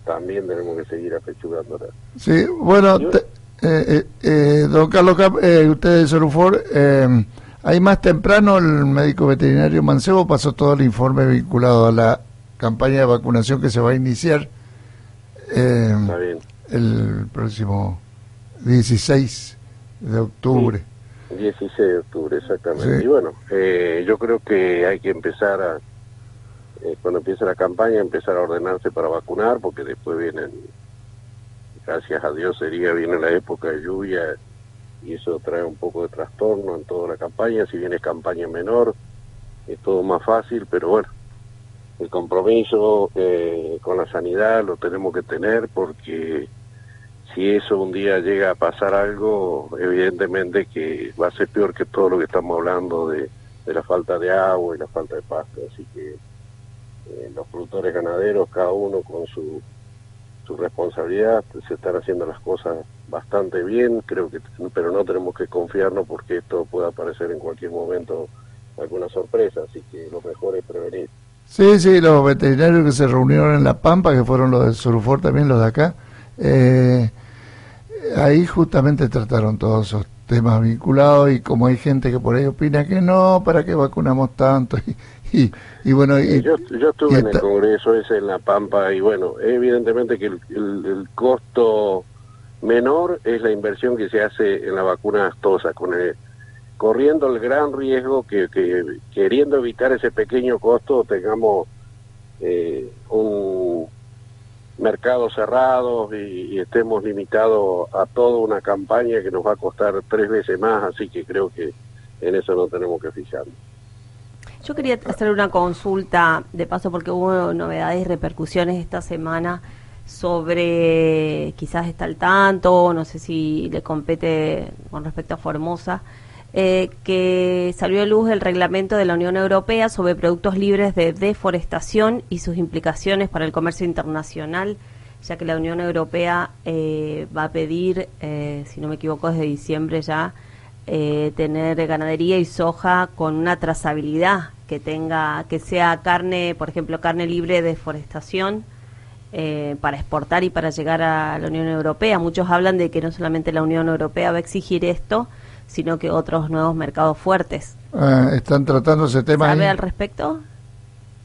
también tenemos que seguir apechugándola. Sí, bueno, te- eh, eh, eh, don Carlos Cap, eh, usted de Sorufor, eh, ahí más temprano el médico veterinario Mancebo pasó todo el informe vinculado a la campaña de vacunación que se va a iniciar eh, Está bien. el próximo 16 de octubre. 16 de octubre, exactamente. Sí. Y bueno, eh, yo creo que hay que empezar a, eh, cuando empiece la campaña, empezar a ordenarse para vacunar, porque después vienen, gracias a Dios sería, viene la época de lluvia y eso trae un poco de trastorno en toda la campaña. Si bien es campaña menor, es todo más fácil, pero bueno, el compromiso eh, con la sanidad lo tenemos que tener porque si eso un día llega a pasar algo, evidentemente que va a ser peor que todo lo que estamos hablando de, la falta de agua y la falta de pasto. Así que eh, los productores ganaderos, cada uno con su, su responsabilidad, se están haciendo las cosas bastante bien, creo que, pero no tenemos que confiarnos porque esto puede aparecer en cualquier momento alguna sorpresa, así que lo mejor es prevenir. Sí, sí, los veterinarios que se reunieron en La Pampa, que fueron los de Sorufor, también los de acá, eh, ahí justamente trataron todos esos temas vinculados y como hay gente que por ahí opina que no, ¿para qué vacunamos tanto? Y, y, y bueno, y, yo, yo estuve en el Congreso ese en La Pampa y bueno, evidentemente que el, el- el costo menor es la inversión que se hace en la vacuna astosa, con el- corriendo el gran riesgo que, que queriendo evitar ese pequeño costo tengamos eh, un mercado cerrado y, y estemos limitados a toda una campaña que nos va a costar tres veces más, así que creo que en eso no tenemos que fijarnos. Yo quería hacer una consulta de paso porque hubo novedades y repercusiones esta semana sobre, quizás está al tanto, no sé si le compete con respecto a Formosa, eh, que salió a luz el reglamento de la Unión Europea sobre productos libres de deforestación y sus implicaciones para el comercio internacional, ya que la Unión Europea eh, va a pedir, eh, si no me equivoco, desde diciembre ya, eh, tener ganadería y soja con una trazabilidad que tenga que sea carne por ejemplo carne libre de deforestación eh, para exportar y para llegar a la Unión Europea. Muchos hablan de que no solamente la Unión Europea va a exigir esto sino que otros nuevos mercados fuertes ah, están tratando ese tema. ¿sabe ahí. al respecto?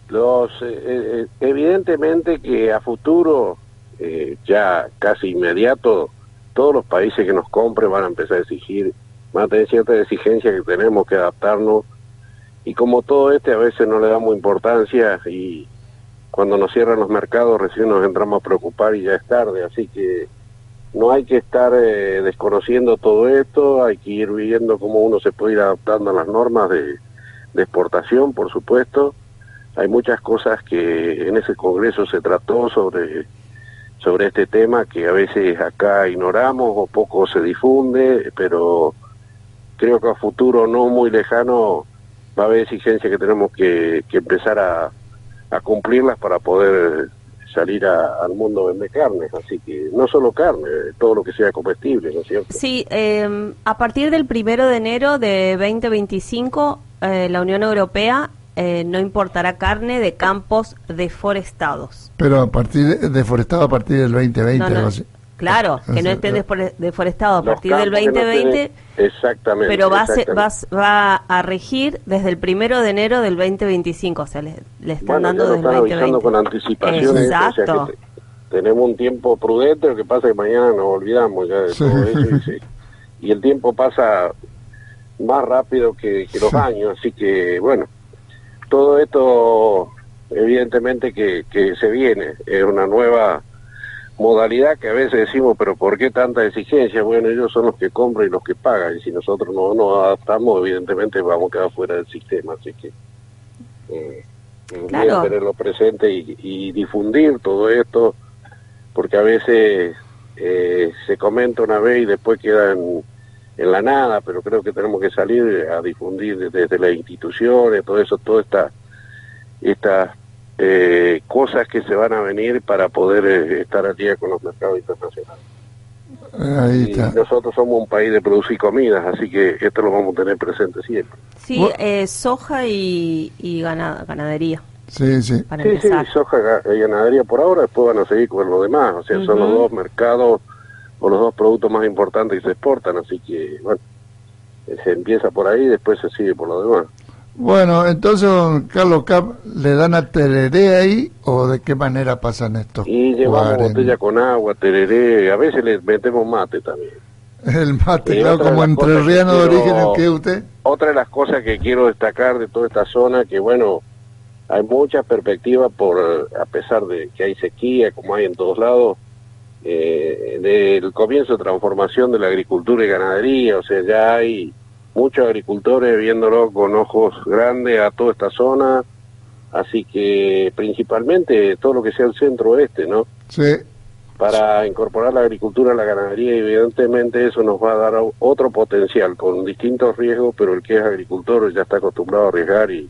Los, eh, eh, evidentemente que a futuro, eh, ya casi inmediato, todos los países que nos compren van a empezar a exigir, van a tener cierta exigencia que tenemos que adaptarnos. Y como todo este a veces no le damos importancia y cuando nos cierran los mercados recién nos entramos a preocupar y ya es tarde. Así que no hay que estar eh, desconociendo todo esto, hay que ir viendo cómo uno se puede ir adaptando a las normas de, exportación, por supuesto. Hay muchas cosas que en ese congreso se trató sobre sobre este tema que a veces acá ignoramos o poco se difunde, pero creo que a futuro no muy lejano va a haber exigencias que tenemos que, que empezar a, a cumplirlas para poder salir a- al mundo a vender carnes. Así que no solo carne, todo lo que sea comestible, ¿no es cierto? Sí, eh, a partir del primero de enero de 2025 eh, la Unión Europea eh, no importará carne de campos deforestados Pero a partir de, deforestado a partir del 2020, No, no, algo así. Claro, que no esté eh. deforestado a Los partir del campos que no 2020, tienen- exactamente. pero va a, ser- exactamente. va, va a regir desde el primero de enero del 2025, o sea, le, le están Bueno, dando desde están el avisando 2020. con anticipación. o sea que Exacto. te- tenemos un tiempo prudente, lo que pasa es que mañana nos olvidamos ya de todo eso y, y el tiempo pasa más rápido que, que los años, así que bueno, todo esto evidentemente que, que se viene, es una nueva modalidad que a veces decimos, pero ¿por qué tanta exigencia? Bueno, ellos son los que compran y los que pagan, y si nosotros no nos adaptamos, evidentemente vamos a quedar fuera del sistema, así que eh, Claro. tenerlo presente y, y difundir todo esto, porque a veces eh, se comenta una vez y después queda en, en la nada, pero creo que tenemos que salir a difundir desde las instituciones, todo eso, todas estas estas eh, cosas que se van a venir para poder eh, estar al día con los mercados internacionales. Ahí Y está. nosotros somos un país de producir comidas, así que esto lo vamos a tener presente siempre. Sí, eh, soja y, y gana- ganadería. Sí, sí. Para sí, sí, empezar. soja y ganadería por ahora, después van a seguir con lo demás. O sea, son los dos mercados o los dos productos más importantes que se exportan, así que, bueno, eh, se empieza por ahí y después se sigue por lo demás. Bueno, entonces, don Carlos Cap, ¿le dan a tereré ahí o de qué manera pasan estos? Y llevamos 40? botella con agua, tereré, a veces le metemos mate también. El mate, Y claro, otra de como entrerriano de quiero- origen, ¿el que usted? Otra de las cosas que quiero destacar de toda esta zona, que bueno, hay muchas perspectivas por, eh, a pesar de que hay sequía, como hay en todos lados, eh, del comienzo de transformación de la agricultura y ganadería, o sea, ya hay muchos agricultores viéndolo con ojos grandes a toda esta zona, así que principalmente todo lo que sea el centro oeste, ¿no? Sí. para incorporar la agricultura a la ganadería evidentemente eso nos va a dar otro potencial con distintos riesgos, pero el que es agricultor ya está acostumbrado a arriesgar y,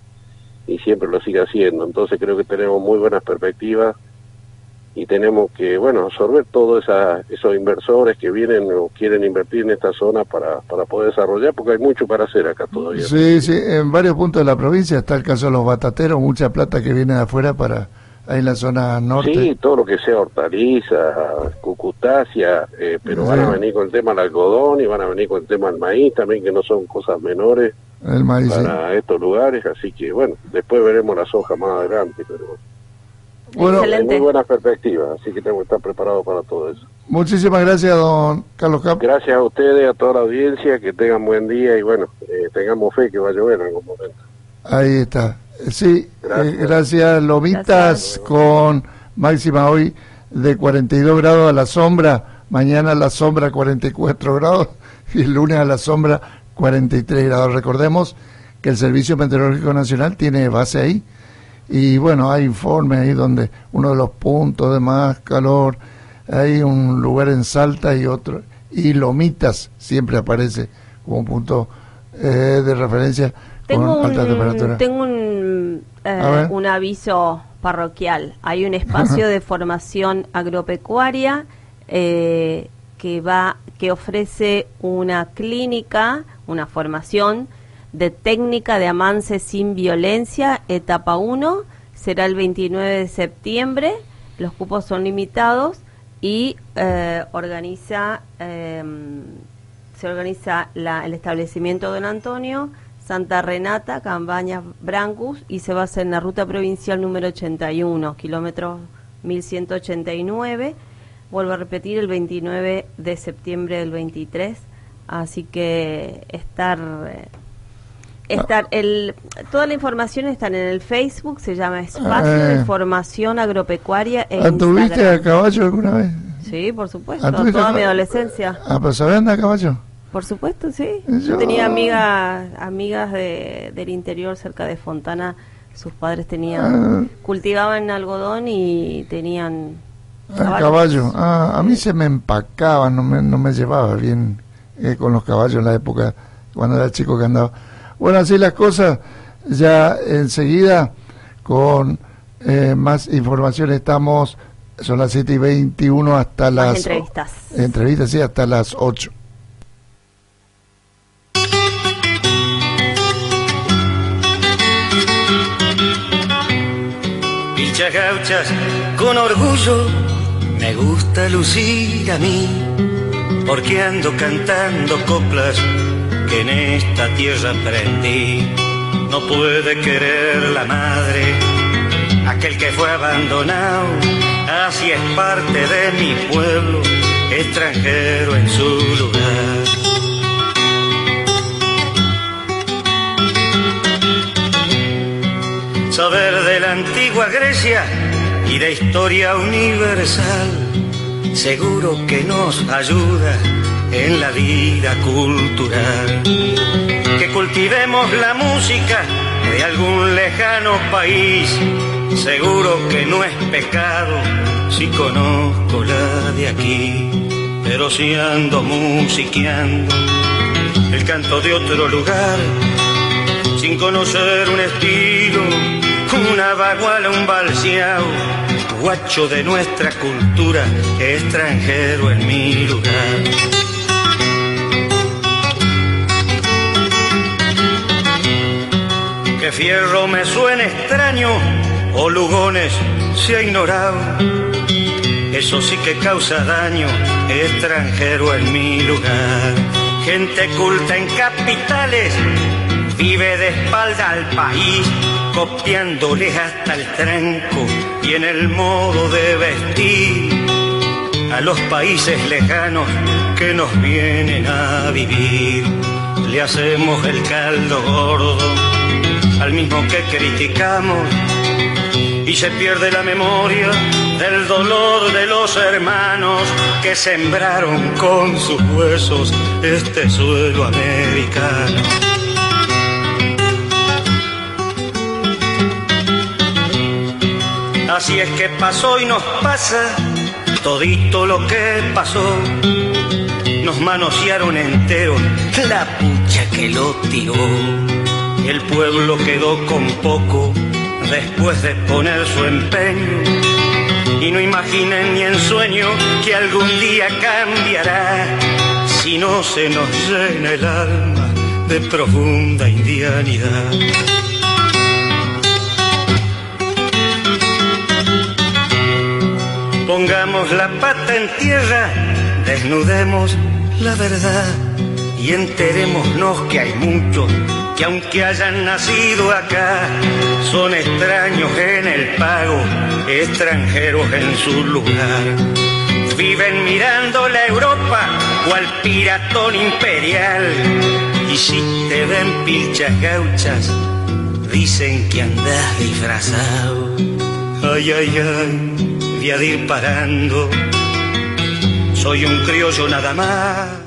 y siempre lo sigue haciendo. Entonces creo que tenemos muy buenas perspectivas y tenemos que, bueno, absorber todos esos inversores que vienen o quieren invertir en esta zona para, para poder desarrollar, porque hay mucho para hacer acá todavía. Sí, sí, en varios puntos de la provincia está el caso de los batateros, mucha plata que viene de afuera para ahí en la zona norte. Sí, todo lo que sea hortaliza, cucutácea, eh, pero van a Sí. venir con el tema del algodón y van a venir con el tema del maíz también, que no son cosas menores El maíz, sí. para estos lugares, así que bueno, después veremos la soja más adelante, pero Bueno, hay muy buenas perspectivas, así que tengo que estar preparado para todo eso. muchísimas gracias, don Carlos Cap. Gracias a ustedes, a toda la audiencia, que tengan buen día y bueno, eh, tengamos fe que va a llover en algún momento. Ahí está. Sí, gracias. gracias. Lomitas con máxima hoy de 42 grados a la sombra, mañana a la sombra 44 grados y el lunes a la sombra 43 grados. Recordemos que el Servicio Meteorológico Nacional tiene base ahí y bueno, hay informes ahí donde uno de los puntos de más calor, hay un lugar en Salta y otro, y Lomitas siempre aparece como un punto eh, de referencia Tengo con alta un, temperatura. tengo un, eh, un aviso parroquial. Hay un espacio de formación agropecuaria eh, que va que ofrece una clínica, una formación de técnica de avance sin violencia, etapa 1, será el 29 de septiembre, los cupos son limitados y eh, organiza eh, se organiza la- el establecimiento Don Antonio, Santa Renata, Campañas Brancus y se va a hacer en la ruta provincial número 81, kilómetro 1189. Vuelvo a repetir, el 29 de septiembre del 23. Así que estar... eh, Estar el, toda la información está en el Facebook, se llama Espacio Eh. de Formación Agropecuaria e ¿Anduviste Instagram. a caballo alguna vez? Sí, por supuesto, ¿Anduviste toda a mi adolescencia. Ah, pero ¿sabés andar a caballo? Por supuesto, sí. Yo- Yo tenía amigas, amigas de, del interior cerca de Fontana. Sus padres tenían, cultivaban algodón y tenían A caballos. caballo. Ah, a mí se me empacaba, no me, no me llevaba bien eh, con los caballos en la época cuando era chico que andaba. Bueno, así las cosas. Ya enseguida con eh, más información estamos, son las 7 y 21 hasta Más las... entrevistas. Entrevistas, sí, hasta las 8. Dichas gauchas con orgullo me gusta lucir a mí, porque ando cantando coplas que en esta tierra aprendí. No puede querer la madre aquel que fue abandonado, así es parte de mi pueblo, extranjero en su lugar. saber de la antigua Grecia y de historia universal, seguro que nos ayuda en la vida cultural. Que cultivemos la música de algún lejano país. Seguro que no es pecado si conozco la de aquí, pero si ando musiqueando el canto de otro lugar, sin conocer un estilo, una baguala, un balseao, guacho de nuestra cultura, extranjero en mi lugar. Que fierro me suene extraño o lugones se ha ignorado. Eso sí que causa daño, extranjero en mi lugar. Gente culta en capitales vive de espalda al país, copiándole hasta el tranco y en el modo de vestir a los países lejanos que nos vienen a vivir. Le hacemos el caldo gordo al mismo que criticamos y se pierde la memoria del dolor de los hermanos que sembraron con sus huesos este suelo americano. Así es que pasó y nos pasa todito lo que pasó. Nos manosearon entero la pucha que lo tiró. El pueblo quedó con poco después de poner su empeño. Y no imaginen ni en sueño que algún día cambiará si no se nos llena el alma de profunda indianidad. Pongamos la pata en tierra, desnudemos la verdad y enterémonos que hay muchos que aunque hayan nacido acá, son extraños en el pago, extranjeros en su lugar. Viven mirando la Europa cual piratón imperial. Y si te ven pilchas gauchas, dicen que andas disfrazado. Ay, ay, ay, voy a ir parando. Soy un criollo nada más.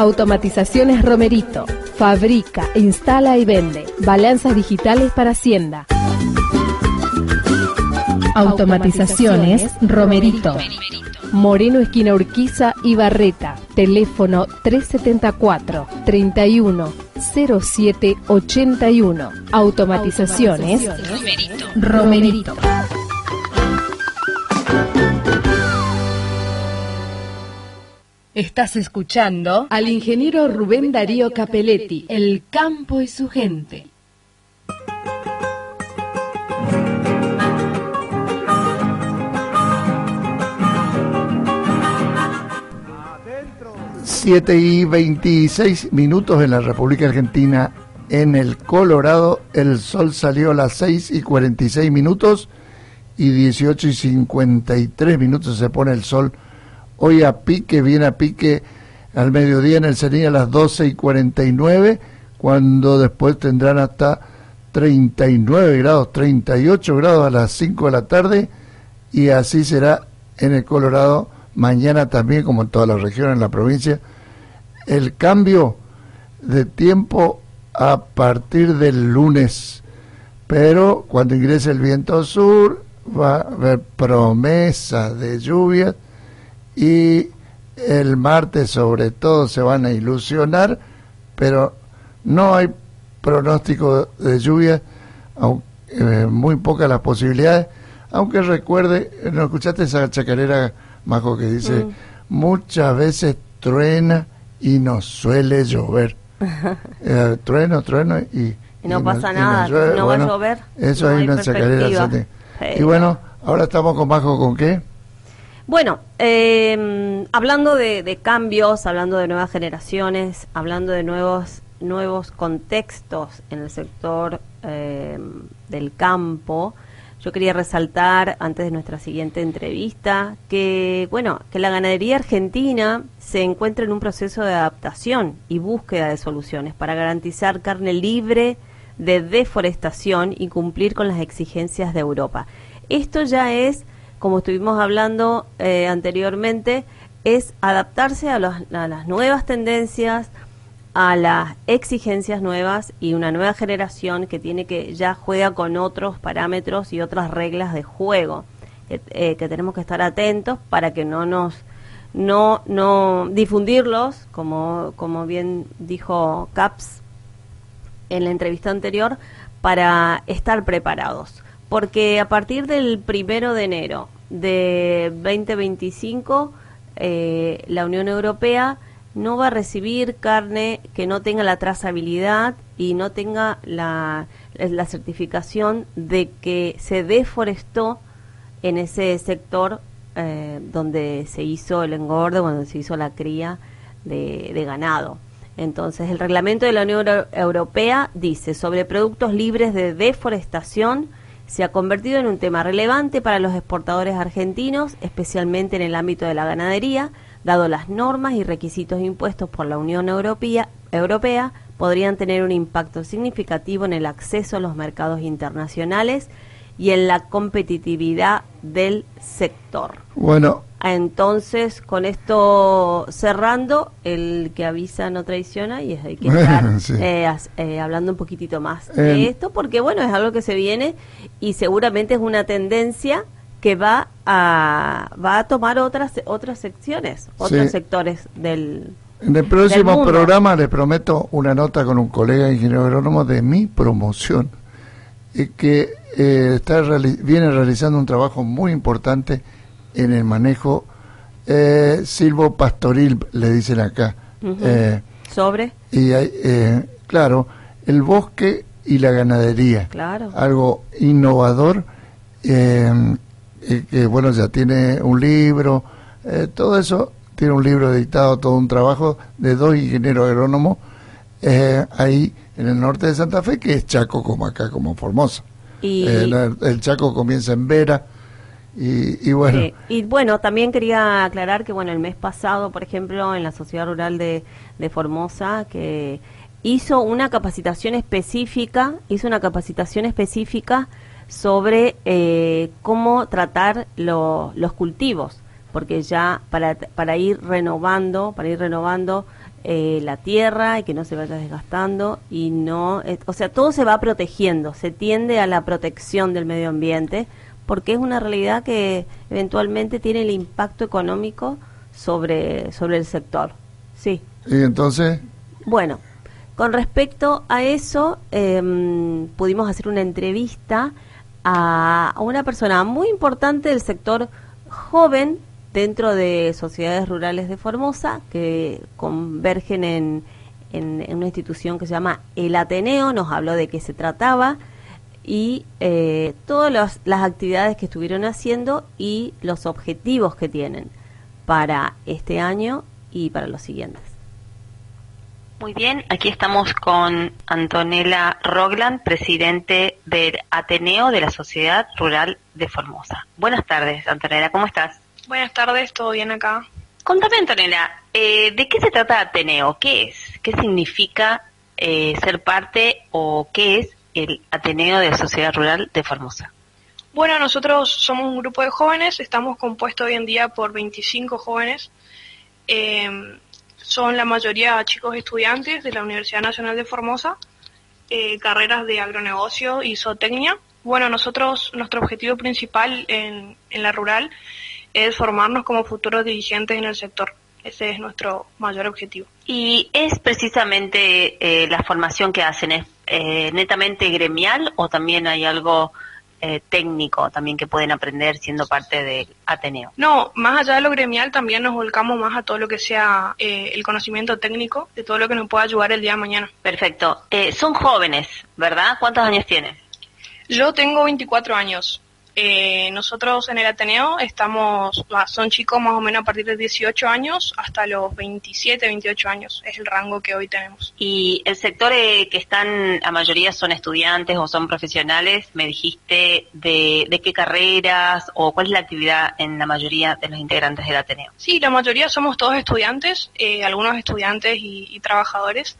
Automatizaciones Romerito. Fabrica, instala y vende. Balanzas digitales para Hacienda. Automatizaciones Romerito. Moreno Esquina Urquiza y Barreta. Teléfono 374 31 07 81. Automatizaciones Romerito. Estás escuchando al ingeniero Rubén Darío Capelletti, El campo y su gente. Siete y 26 minutos en la República Argentina. En el Colorado el sol salió a las 6 y 46 minutos y 18 y 53 minutos se pone el sol hoy a pique, viene a pique al mediodía en el Serín a las 12 y 49, cuando después tendrán hasta 39 grados, 38 grados a las 5 de la tarde, y así será en el Colorado mañana también, como en toda la región, en la provincia. El cambio de tiempo a partir del lunes, pero cuando ingrese el viento sur va a haber promesa de lluvias y el martes sobre todo se van a ilusionar, pero no hay pronóstico de lluvia, aunque, eh, muy pocas las posibilidades, aunque recuerde, ¿no escuchaste esa chacarera, Majo, que dice, mm. muchas veces truena y nos suele llover. eh, trueno, trueno y... Y no pasa nada, no va a llover. Eso hay, una chacarera. Y bueno, ahora estamos con Majo, ¿con qué? Bueno, eh, hablando de, cambios, hablando de nuevas generaciones, hablando de nuevos nuevos contextos en el sector eh, del campo, yo quería resaltar antes de nuestra siguiente entrevista que bueno que la ganadería argentina se encuentra en un proceso de adaptación y búsqueda de soluciones para garantizar carne libre de deforestación y cumplir con las exigencias de Europa. Esto ya es como estuvimos hablando eh, anteriormente, es adaptarse a, las nuevas tendencias, a las exigencias nuevas y una nueva generación que tiene que ya juega con otros parámetros y otras reglas de juego que, eh, tenemos que estar atentos para que no nos no no difundirlos como como bien dijo Caps en la entrevista anterior para estar preparados porque a partir del primero de enero de 2025 eh, la Unión Europea no va a recibir carne que no tenga la trazabilidad y no tenga la, certificación de que se deforestó en ese sector eh, donde se hizo el engorde, donde se hizo la cría de, de ganado. Entonces, el reglamento de la Unión Europea dice sobre productos libres de deforestación, se ha convertido en un tema relevante para los exportadores argentinos, especialmente en el ámbito de la ganadería, dado las normas y requisitos impuestos por la Unión Europea, Europea podrían tener un impacto significativo en el acceso a los mercados internacionales y en la competitividad del sector. Bueno. Entonces, con esto cerrando, el que avisa no traiciona y es hay que estar eh, eh, hablando un poquitito más de Eh. esto, porque bueno, es algo que se viene y seguramente es una tendencia que va a va a tomar otras otras secciones, otros Sí. sectores del En el próximo programa les prometo una nota con un colega ingeniero agrónomo de mi promoción, eh, que eh, está reali- viene realizando un trabajo muy importante en el manejo eh, silvopastoril, le dicen acá. Eh, sobre y hay, eh, claro, el bosque y la ganadería. Claro. Algo innovador, eh, que bueno, ya tiene un libro, todo eso, tiene un libro editado, todo un trabajo de dos ingenieros agrónomos eh, ahí en el norte de Santa Fe, que es Chaco como acá, como Formosa. Y Eh, el Chaco comienza en Vera y, y bueno, Sí, y bueno, también quería aclarar que bueno, el mes pasado, por ejemplo, en la Sociedad Rural de, de Formosa, que hizo una capacitación específica, hizo una capacitación específica sobre eh, cómo tratar lo- los cultivos, porque ya para, para ir renovando, para ir renovando eh, la tierra y que no se vaya desgastando y no, eh, o sea, todo se va protegiendo, se tiende a la protección del medio ambiente porque es una realidad que eventualmente tiene el impacto económico sobre, sobre el sector. Sí. y entonces, Bueno, con respecto a eso, em, pudimos hacer una entrevista a, a una persona muy importante del sector joven dentro de sociedades rurales de Formosa que convergen en, una institución que se llama el Ateneo, nos habló de qué se trataba y eh, todas las, las actividades que estuvieron haciendo y los objetivos que tienen para este año y para los siguientes. Muy bien, aquí estamos con Antonella Rogland, presidente del Ateneo de la Sociedad Rural de Formosa. Buenas tardes, Antonella, ¿cómo estás? Buenas tardes, ¿todo bien acá? Contame, Antonella, eh, ¿de qué se trata Ateneo? ¿Qué es? ¿Qué significa eh, ser parte o qué es el Ateneo de Sociedad Rural de Formosa? Bueno, nosotros somos un grupo de jóvenes, estamos compuestos hoy en día por 25 jóvenes. Eh, son la mayoría chicos estudiantes de la Universidad Nacional de Formosa, eh, carreras de agronegocio y zootecnia. Bueno, nosotros, nuestro objetivo principal en, en la rural es formarnos como futuros dirigentes en el sector. Ese es nuestro mayor objetivo. ¿Y es precisamente eh, la formación que hacen? ¿Es eh, netamente gremial o también hay algo eh, técnico también que pueden aprender siendo parte del Ateneo? No, más allá de lo gremial, también nos volcamos más a todo lo que sea eh, el conocimiento técnico, de todo lo que nos pueda ayudar el día de mañana. Perfecto. Eh, son jóvenes, ¿verdad? ¿Cuántos años tienen? Yo tengo 24 años. Eh, nosotros en el Ateneo estamos, va, son chicos más o menos a partir de 18 años hasta los 27, 28 años. Es el rango que hoy tenemos. Y el sector eh, que están, la mayoría son estudiantes o son profesionales, me dijiste de, de qué carreras o cuál es la actividad en la mayoría de los integrantes del Ateneo. Sí, la mayoría somos todos estudiantes, eh, algunos estudiantes y, y trabajadores.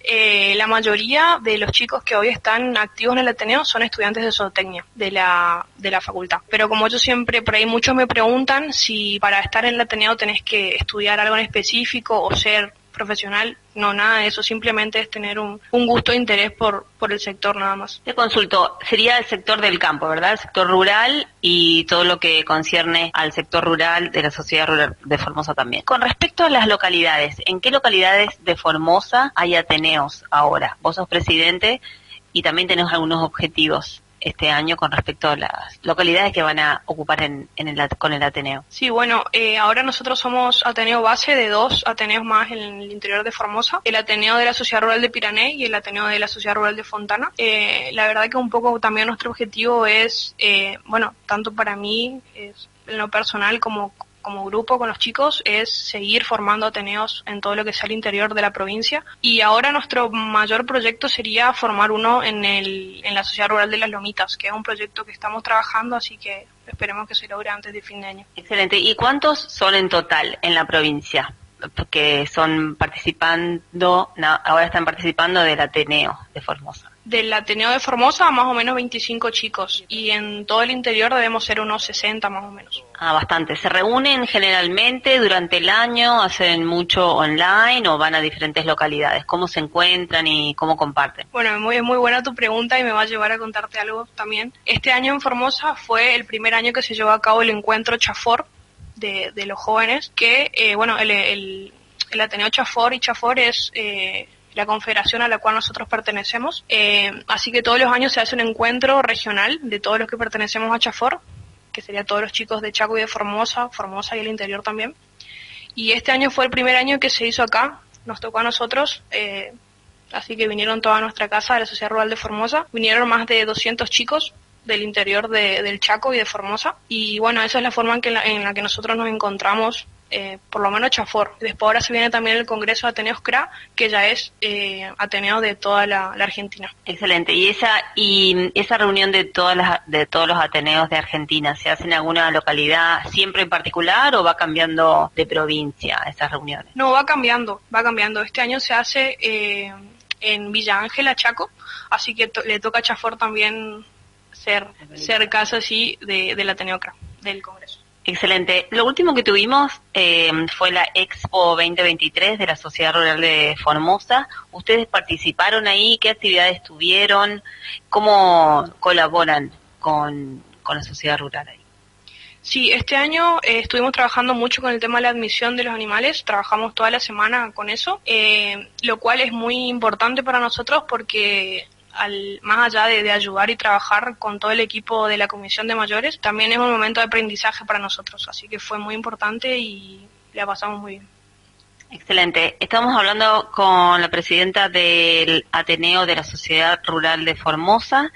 La mayoría de los chicos que hoy están activos en el Ateneo son estudiantes de zootecnia de la, de la facultad. Pero como yo siempre, por ahí muchos me preguntan si para estar en el Ateneo tenés que estudiar algo en específico o ser profesional, no, nada de eso, simplemente es tener un, gusto e interés por, por el sector nada más. Te consulto, sería el sector del campo, ¿verdad? El sector rural y todo lo que concierne al sector rural de la sociedad rural de Formosa también. Con respecto a las localidades, ¿en qué localidades de Formosa hay Ateneos ahora? Vos sos presidente y también tenés algunos objetivos este año con respecto a las localidades que van a ocupar en, el, con el Ateneo. Sí, bueno, eh, ahora nosotros somos Ateneo base de dos Ateneos más en el interior de Formosa, el Ateneo de la Sociedad Rural de Pirané y el Ateneo de la Sociedad Rural de Fontana. Eh, la verdad que un poco también nuestro objetivo es, eh, bueno, tanto para mí, es, en lo personal como como grupo con los chicos es seguir formando ateneos en todo lo que sea el interior de la provincia y ahora nuestro mayor proyecto sería formar uno en, el, en la sociedad rural de las Lomitas, que es un proyecto que estamos trabajando, así que esperemos que se logre antes de fin de año. Excelente. ¿Y cuántos son en total en la provincia? que son participando, ahora están participando del Ateneo de Formosa del Ateneo de Formosa más o menos 25 chicos y en todo el interior debemos ser unos 60 más o menos. Ah, bastante. ¿Se reúnen generalmente durante el año? ¿Hacen mucho online o van a diferentes localidades? ¿Cómo se encuentran y cómo comparten? Bueno, es muy, muy buena tu pregunta y me va a llevar a contarte algo también. Este año en Formosa fue el primer año que se llevó a cabo el encuentro Chafor de, de los jóvenes, que, eh, bueno, el, el, el, Ateneo Chafor y Chafor es... Eh, la confederación a la cual nosotros pertenecemos. Eh, así que todos los años se hace un encuentro regional de todos los que pertenecemos a Chafor, que serían todos los chicos de Chaco y de Formosa, Formosa y el interior también. Y este año fue el primer año que se hizo acá, nos tocó a nosotros, eh, así que vinieron toda nuestra casa de la Sociedad Rural de Formosa, vinieron más de 200 chicos del interior de, del Chaco y de Formosa. Y bueno, esa es la forma en, que, en la que nosotros nos encontramos eh, por lo menos Chafor. Después ahora se viene también el Congreso de Ateneos CRA, que ya es eh, Ateneo de toda la, Argentina. Excelente. ¿Y esa y esa reunión de todas las, de todos los Ateneos de Argentina se hace en alguna localidad siempre en particular o va cambiando de provincia esas reuniones? No, va cambiando, va cambiando. Este año se hace eh, en Villa Ángela, Chaco, así que le toca a Chafor también ser, ser casa así de, del Ateneo CRA, del Congreso. Excelente. Lo último que tuvimos eh, fue la Expo 2023 de la Sociedad Rural de Formosa. ¿Ustedes participaron ahí? ¿Qué actividades tuvieron? ¿Cómo colaboran con, la sociedad rural ahí? Sí, este año eh, estuvimos trabajando mucho con el tema de la admisión de los animales, trabajamos toda la semana con eso, eh, lo cual es muy importante para nosotros porque al, más allá de, ayudar y trabajar con todo el equipo de la Comisión de Mayores, también es un momento de aprendizaje para nosotros, así que fue muy importante y la pasamos muy bien. Excelente. Estamos hablando con la presidenta del Ateneo de la Sociedad Rural de Formosa,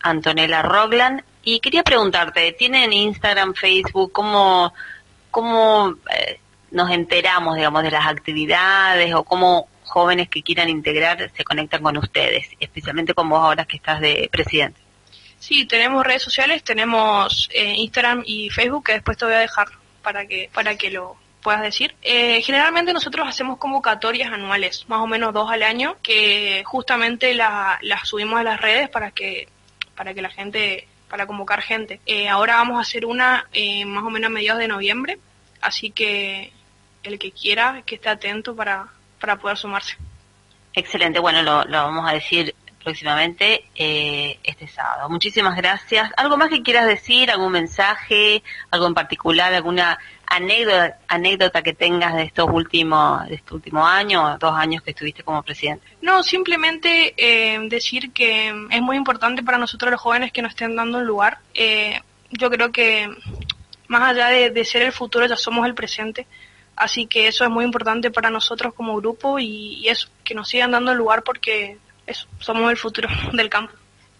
Antonella Roglan, y quería preguntarte, ¿tienen Instagram, Facebook? ¿Cómo, cómo eh, nos enteramos, digamos, de las actividades o cómo jóvenes que quieran integrar se conectan con ustedes, especialmente con vos ahora que estás de presidente. Sí, tenemos redes sociales, tenemos eh, Instagram y Facebook que después te voy a dejar para que para que lo puedas decir. Eh, generalmente nosotros hacemos convocatorias anuales, más o menos dos al año, que justamente las subimos a las redes para que para que la gente para convocar gente. Eh, ahora vamos a hacer una más o menos a mediados de noviembre, así que el que quiera que esté atento para para poder sumarse. Excelente, bueno, lo, vamos a decir próximamente eh, este sábado. Muchísimas gracias. ¿Algo más que quieras decir? ¿Algún mensaje? ¿Algo en particular? ¿Alguna anécdota, anécdota que tengas de estos últimos, de este último año, dos años que estuviste como presidente? No, simplemente eh, decir que es muy importante para nosotros los jóvenes que nos estén dando un lugar. Eh, yo creo que más allá de, de ser el futuro, ya somos el presente. Así que eso es muy importante para nosotros como grupo y, eso, que nos sigan dando el lugar porque somos el futuro del campo.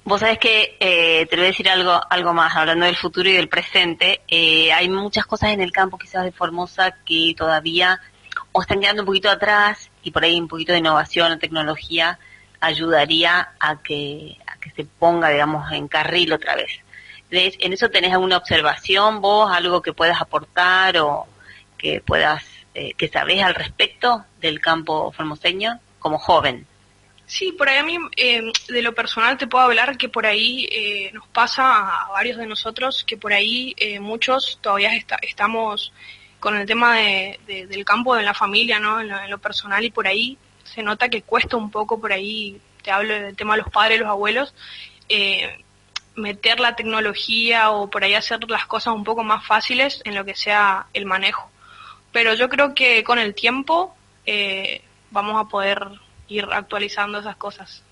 Vos sabés que eh, te voy a decir algo, algo más, hablando del futuro y del presente. Eh, hay muchas cosas en el campo, quizás de Formosa, que todavía o están quedando un poquito atrás y por ahí un poquito de innovación o tecnología ayudaría a que, a que se ponga, digamos, en carril otra vez. ¿En eso tenés alguna observación vos, algo que puedas aportar o, que puedas, eh, que sabes al respecto del campo formoseño como joven. Sí, por ahí a mí, eh, de lo personal te puedo hablar que por ahí eh, nos pasa a varios de nosotros que por ahí muchos todavía estamos con el tema de, del campo, de la familia, ¿no? En lo, personal y por ahí se nota que cuesta un poco por ahí, te hablo del tema de los padres, los abuelos, eh, meter la tecnología o por ahí hacer las cosas un poco más fáciles en lo que sea el manejo. Pero yo creo que con el tiempo eh, vamos a poder ir actualizando esas cosas.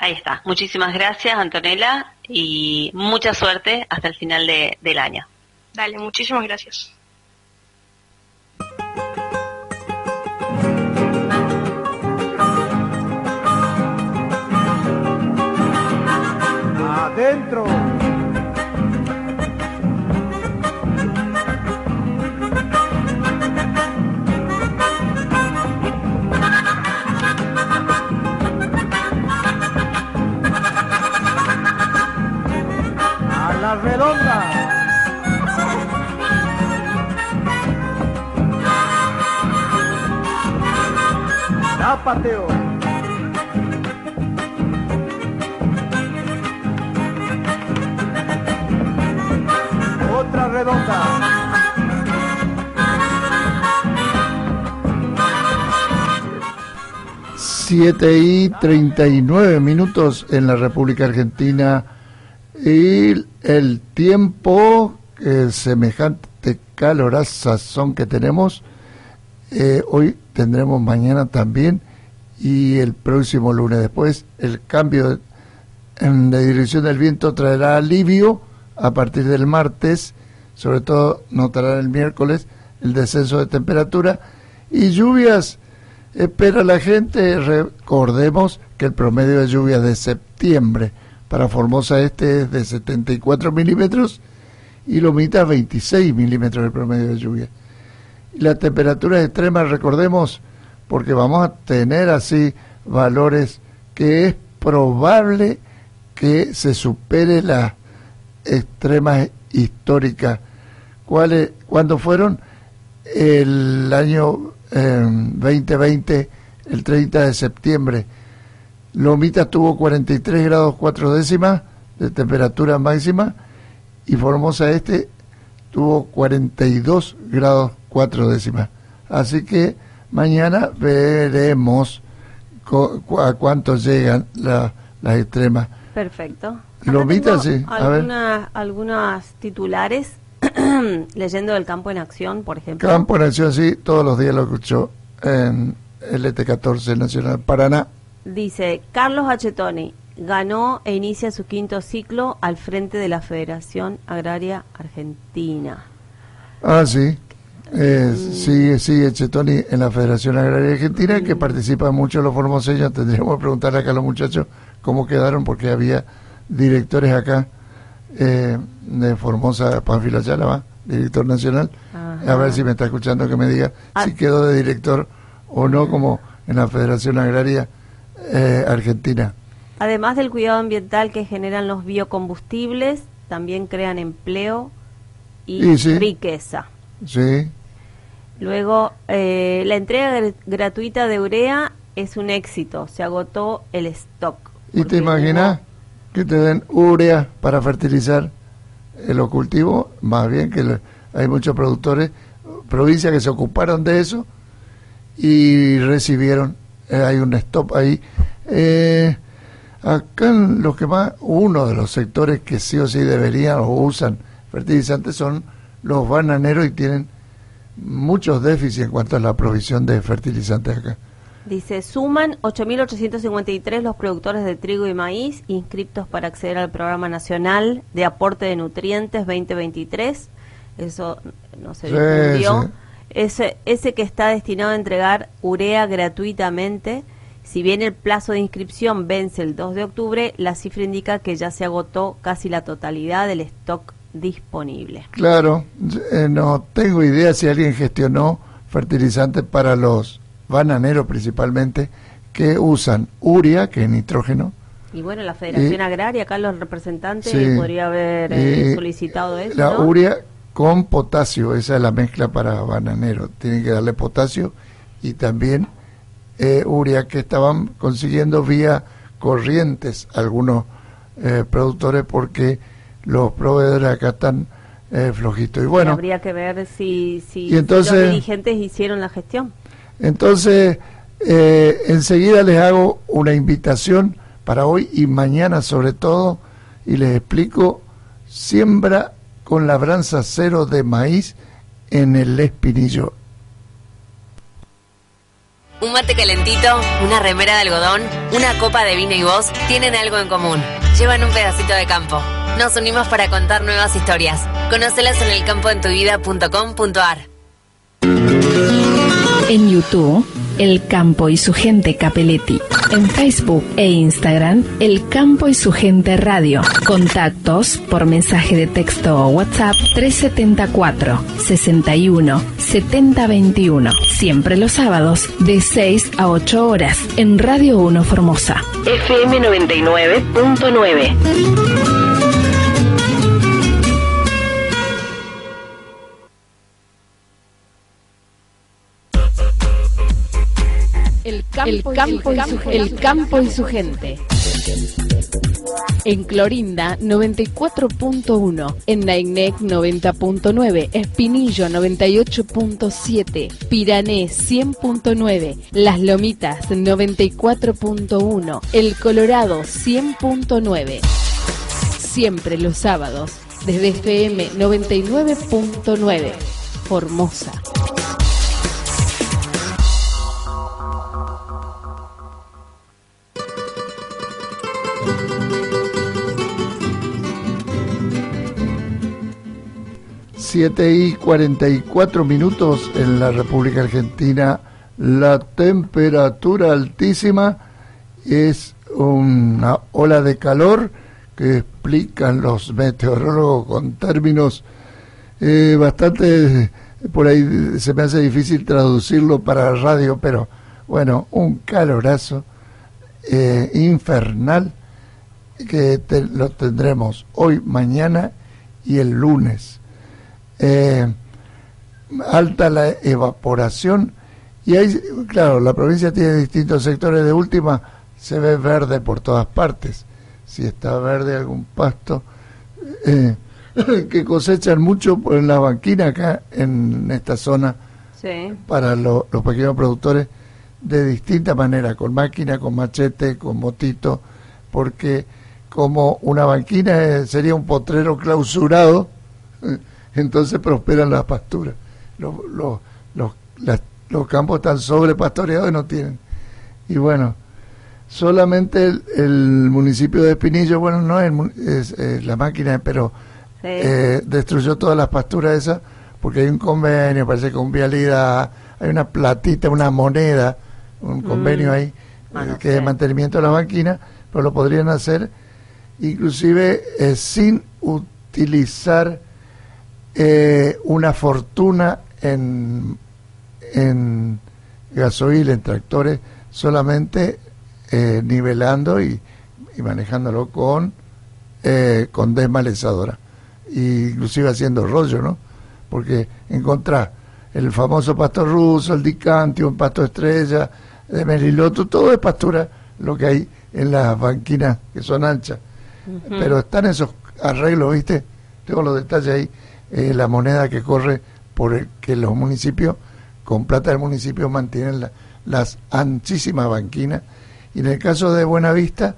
Ahí está. Muchísimas gracias, Antonella, y mucha suerte hasta el final de, del año. Dale, muchísimas gracias. Adentro. La redonda. La pateo. Otra redonda. Siete y treinta y nueve minutos en la República Argentina y el tiempo, eh, semejante son que tenemos, eh, hoy tendremos mañana también y el próximo lunes. Después el cambio en la dirección del viento traerá alivio a partir del martes, sobre todo notará el miércoles el descenso de temperatura y lluvias. Espera la gente, recordemos que el promedio de lluvia de septiembre para Formosa Este es de 74 milímetros y Lomita 26 milímetros de promedio de lluvia. Y las temperaturas extremas, recordemos, porque vamos a tener así valores que es probable que se supere las extremas históricas. ¿Cuáles, ¿Cuándo fueron? El año 2020, eh, el 30 de septiembre Lomita tuvo 43 grados 4 décimas de temperatura máxima y Formosa Este tuvo 42 grados 4 décimas. Así que mañana veremos a cuánto llegan las extremas. Perfecto. Lomita, sí. Algunas, algunas titulares leyendo del campo en acción, por ejemplo. Campo en acción, sí, todos los días lo escucho en LT14 Nacional Paraná. Dice, Carlos Achetoni ganó e inicia su quinto ciclo al frente de la Federación Agraria Argentina. Ah, sí. Eh, mm. Sigue, sigue Chetoni en la Federación Agraria Argentina, que mm. participa mucho los formoseños. Tendríamos que preguntarle acá a los muchachos cómo quedaron, porque había directores acá eh, de Formosa, Panfilo Ayala, director nacional. A ver si me está escuchando que me diga ah. si quedó de director o no, como en la Federación Agraria eh, Argentina. Además del cuidado ambiental que generan los biocombustibles, también crean empleo y, riqueza. Sí. Luego, eh, la entrega gratuita de urea es un éxito, se agotó el stock. ¿Y te imaginas que te den urea para fertilizar los cultivos? Más bien que hay muchos productores, provincias que se ocuparon de eso y recibieron eh, hay un stop ahí. Eh, acá los que más, uno de los sectores que sí o sí deberían o usan fertilizantes son los bananeros y tienen muchos déficits en cuanto a la provisión de fertilizantes acá. Dice, suman 8.853 los productores de trigo y maíz inscriptos para acceder al Programa Nacional de Aporte de Nutrientes 2023. Eso no se difundió ese, ese que está destinado a entregar urea gratuitamente. Si bien el plazo de inscripción vence el 2 de octubre, la cifra indica que ya se agotó casi la totalidad del stock disponible. Claro, eh, no tengo idea si alguien gestionó fertilizantes para los bananeros principalmente que usan urea, que es nitrógeno. Y bueno, la Federación Agraria, acá los representantes podría haber eh, solicitado eso. La urea con potasio, esa es la mezcla para bananero, tienen que darle potasio y también eh, urea que estaban consiguiendo vía corrientes algunos eh, productores porque los proveedores acá están eh, flojito. Y bueno, habría que ver si, si, Y entonces- los dirigentes hicieron la gestión. entonces eh, enseguida les hago una invitación para hoy y mañana sobre todo y les explico siembra con labranza cero de maíz en el espinillo. Un mate calentito, una remera de algodón, una copa de vino y vos tienen algo en común. Llevan un pedacito de campo. Nos unimos para contar nuevas historias. Conócelas en elcampoentuvida.com.ar. En YouTube, El Campo y su gente Capeletti. En Facebook e Instagram, El Campo y su gente Radio. Contactos por mensaje de texto o WhatsApp 374 61 7021. Siempre los sábados de 6 a 8 horas en Radio 1 Formosa. FM 99.9. El campo, y, su, el campo y su gente. En Clorinda 94.1, en Nainec 90.9, Espinillo 98.7, Pirané 100.9, Las Lomitas 94.1, El Colorado 100.9. Siempre los sábados, desde FM 99.9, Formosa. Siete y 44 minutos en la República Argentina. La temperatura altísima es una ola de calor que explican los meteorólogos con términos eh, bastante, por ahí se me hace difícil traducirlo para radio, pero bueno, un calorazo eh, infernal que te- lo tendremos hoy, mañana y el lunes. Eh, alta la evaporación y ahí, claro, la provincia tiene distintos sectores de última, se ve verde por todas partes. Si está verde algún pasto, eh, que cosechan mucho en la banquina acá en esta zona Sí. para lo- los pequeños productores de distinta manera, con máquina, con machete, con motito, porque como una banquina eh, sería un potrero clausurado, eh, entonces prosperan las pasturas. Los, los, los, las- los campos están sobrepastoreados y no tienen. Y bueno, solamente el, el municipio de Espinillo, bueno, no es, es, la máquina, pero Sí. eh, destruyó todas las pasturas esas porque hay un convenio, parece que con vialidad, hay una platita, una moneda, un convenio Mm. ahí Ah, eh, que es de sé. mantenimiento de las banquinas, pero lo podrían hacer inclusive eh, sin utilizar eh, una fortuna en, en gasoil, en tractores, solamente eh, nivelando y, y manejándolo con, eh, con desmalezadora. Y inclusive haciendo rollo, ¿no? Porque encontrar el famoso pasto ruso, el dicantio, un pasto estrella, de meliloto, todo es pastura lo que hay en las banquinas que son anchas. Pero están esos arreglos, ¿viste? Tengo los detalles ahí, eh, la moneda que corre por el que los municipios, con plata del municipio, mantienen la- las anchísimas banquinas. Y en el caso de Buenavista,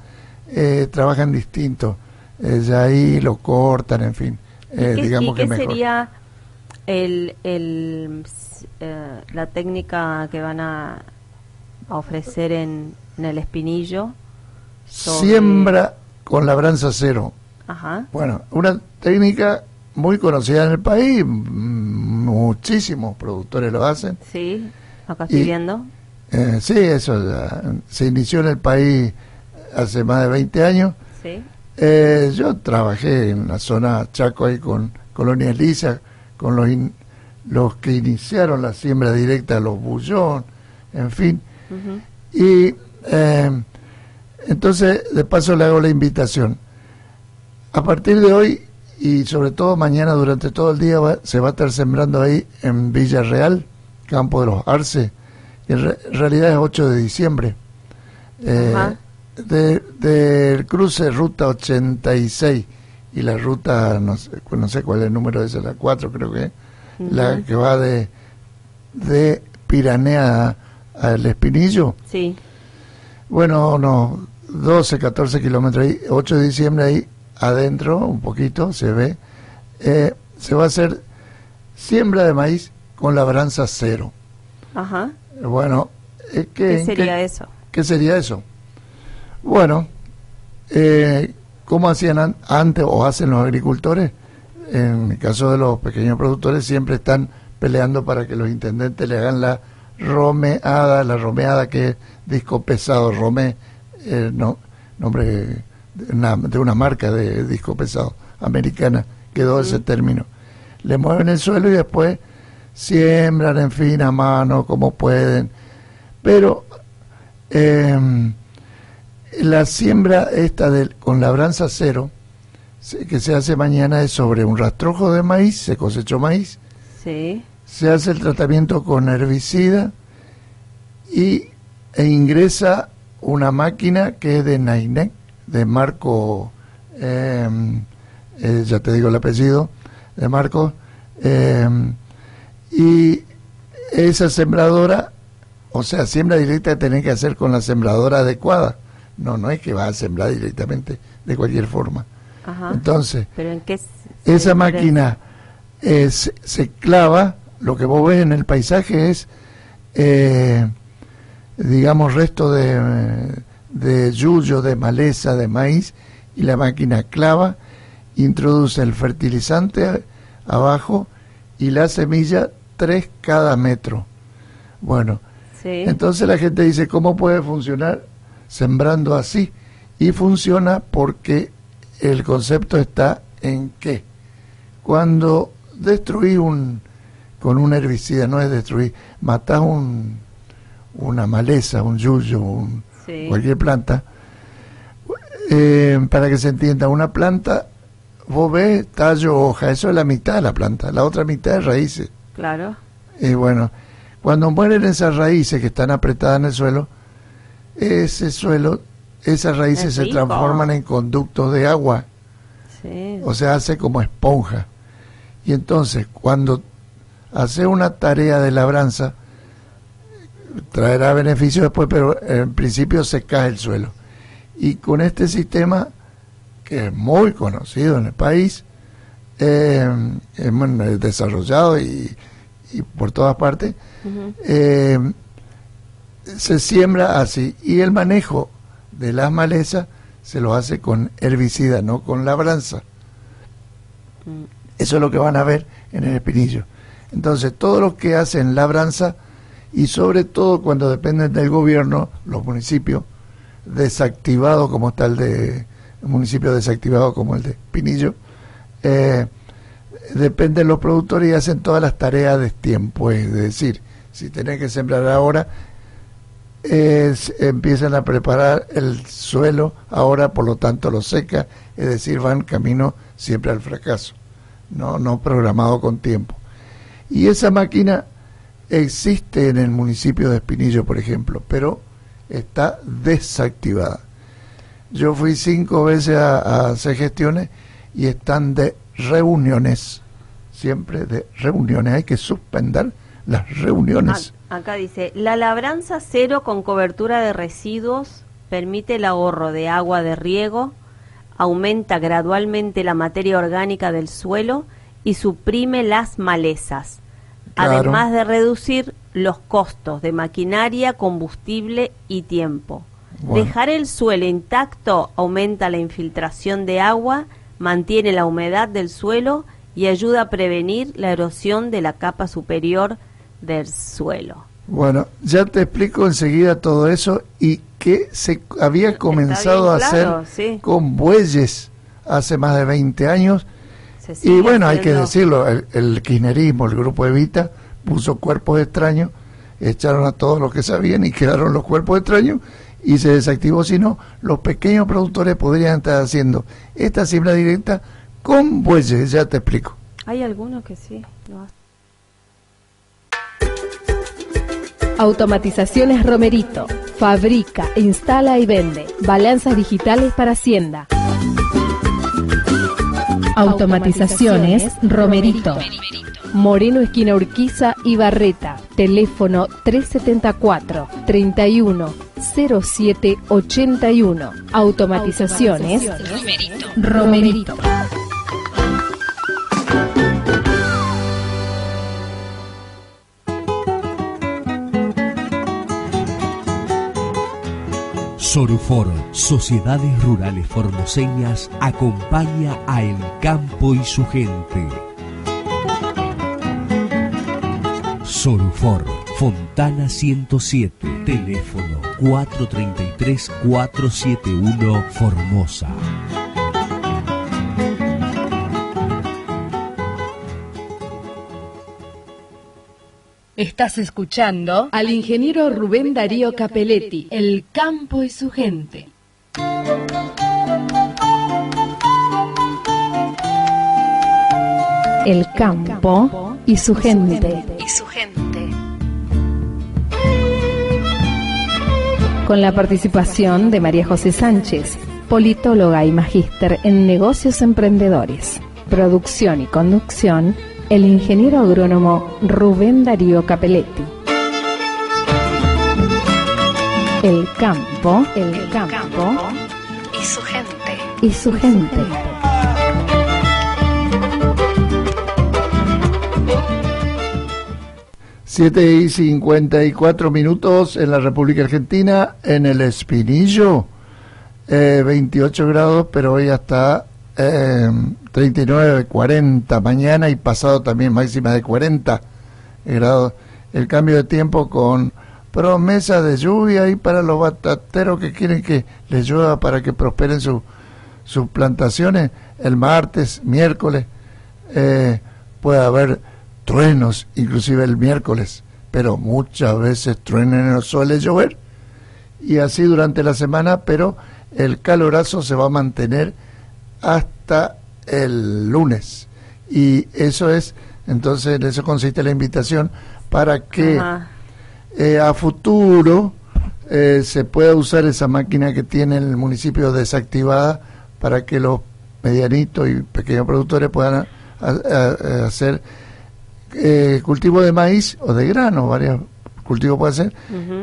eh, trabajan distinto. Eh, ya ahí lo cortan, en fin. eh, ¿Y qué, digamos y que qué mejor. sería el, el, eh, la técnica que van a, a ofrecer en, en el espinillo? sobre- Siembra con labranza cero. Ajá. Bueno, una técnica muy conocida en el país, mm, muchísimos productores lo hacen. Sí, acá estoy Y- viendo. Eh, sí, eso ya, se inició en el país hace más de 20 años. Sí. Eh, yo trabajé en la zona Chaco ahí con Colonia Elisa, con los, in- los que iniciaron la siembra directa, los bullón, en fin. Y eh, entonces, de paso, le hago la invitación. A partir de hoy y sobre todo mañana, durante todo el día, va- se va a estar sembrando ahí en Villarreal, Campo de los Arce. En, re- en realidad es 8 de diciembre. Eh, de- del cruce Ruta 86 y la ruta, no sé, no sé cuál es el número de esa, la 4 creo que, la que va de, de Piranea al Espinillo. Sí. Bueno, no, 12, 14 kilómetros ahí, 8 de diciembre ahí adentro, un poquito, se ve, eh, se va a hacer siembra de maíz con labranza cero. Ajá. Bueno, que, ¿Qué sería eso? ¿Qué sería eso? Bueno, eh, ¿cómo hacían an- antes o hacen los agricultores? En el caso de los pequeños productores siempre están peleando para que los intendentes le hagan la romeada, la romeada que es disco pesado, rome, eh, no, nombre de una, de una marca de disco pesado americana, quedó ese término. Le mueven el suelo y después siembran, en fin, a mano, como pueden. Pero eh, la siembra esta del, con labranza cero, que se hace mañana, es sobre un rastrojo de maíz, se cosechó maíz, Sí. se hace el tratamiento con herbicida y e ingresa una máquina que es de Nainec, de Marco, eh, eh, ya te digo el apellido, de Marco, eh, y esa sembradora, o sea, siembra directa tiene que hacer con la sembradora adecuada. No, no es que va a sembrar directamente de cualquier forma. Ajá. Entonces, ¿Pero en qué? se esa máquina se, se clava, lo que vos ves en el paisaje es, eh, digamos, resto de, de yuyo, de maleza, de maíz, y la máquina clava, introduce el fertilizante abajo y la semilla tres cada metro. Bueno, Sí. entonces la gente dice, ¿cómo puede funcionar sembrando así? Y funciona porque el concepto está en que cuando destruís un, con un herbicida, no es destruir, matás un, una maleza, un yuyo, un- Sí. cualquier planta, eh, para que se entienda, una planta, vos ves tallo, hoja, eso es la mitad de la planta, la otra mitad es raíces. Claro. Y bueno, cuando mueren esas raíces que están apretadas en el suelo, ese suelo, esas raíces Es se transforman en conductos de agua, Sí. o sea, hace como esponja. Y entonces, cuando hace una tarea de labranza, traerá beneficio después, pero en principio se cae el suelo. Y con este sistema, que es muy conocido en el país, eh, es desarrollado y, y por todas partes, eh, se siembra así. Y el manejo de las malezas se lo hace con herbicida, no con labranza. Mm. Eso es lo que van a ver en el espinillo. Entonces, todos los que hacen labranza, y sobre todo cuando dependen del gobierno, los municipios, desactivados como está el de el municipio como el de Pinillo, eh, dependen los productores y hacen todas las tareas de tiempo, es decir, si tenés que sembrar ahora, empiezan a preparar el suelo ahora, por lo tanto lo seca, es decir, van camino siempre al fracaso, no, no programado con tiempo. Y esa máquina existe en el municipio de Espinillo, por ejemplo, pero está desactivada. Yo fui cinco veces a, hacer gestiones y están de reuniones, siempre de reuniones. Hay que suspender las reuniones. Ah, acá dice, la labranza cero con cobertura de residuos permite el ahorro de agua de riego, aumenta gradualmente la materia orgánica del suelo y suprime las malezas, Claro. además de reducir los costos de maquinaria, combustible y tiempo. Bueno. Dejar el suelo intacto aumenta la infiltración de agua, mantiene la humedad del suelo y ayuda a prevenir la erosión de la capa superior del suelo. Bueno, ya te explico enseguida todo eso y que se había comenzado a claro, hacer sí. con bueyes hace más de 20 años. Y bueno, hay que decirlo, el, el kirchnerismo, el grupo Evita, puso cuerpos extraños, echaron a todos los que sabían y quedaron los cuerpos extraños y se desactivó. Si no, los pequeños productores podrían estar haciendo esta siembra directa con bueyes, ya te explico. Hay algunos que sí. lo hacen. Automatizaciones Romerito. Fabrica, instala y vende. Balanzas digitales para Hacienda. Automatizaciones Romerito. Moreno Esquina Urquiza y Barreta. Teléfono 374 31 07 81. Automatizaciones Romerito. Sorufor, Sociedades Rurales Formoseñas, acompaña a El Campo y su gente. Sorufor, Fontana 107, teléfono 433-471 Formosa. Estás escuchando al ingeniero Rubén Darío Capelletti, El campo y su gente. El campo y su gente. Y su gente. Con la participación de María José Sánchez, politóloga y magíster en negocios emprendedores. Producción y conducción el ingeniero agrónomo Rubén Darío Capelletti. El campo, el campo y su gente. Y su gente. Siete y 54 minutos en la República Argentina, en el Espinillo, 28 eh, grados, pero hoy hasta eh, 39, 40 mañana y pasado también máxima de 40 grados. El cambio de tiempo con promesa de lluvia y para los batateros que quieren que les llueva para que prosperen sus plantaciones, el martes, miércoles, eh, puede haber truenos, inclusive el miércoles, pero muchas veces truenen no suele llover y así durante la semana, pero el calorazo se va a mantener hasta el lunes. Y eso es, entonces, en eso consiste la invitación para que eh, a futuro eh, se pueda usar esa máquina que tiene el municipio desactivada para que los medianitos y pequeños productores puedan hacer eh, cultivo de maíz o de grano, varios cultivos puede ser,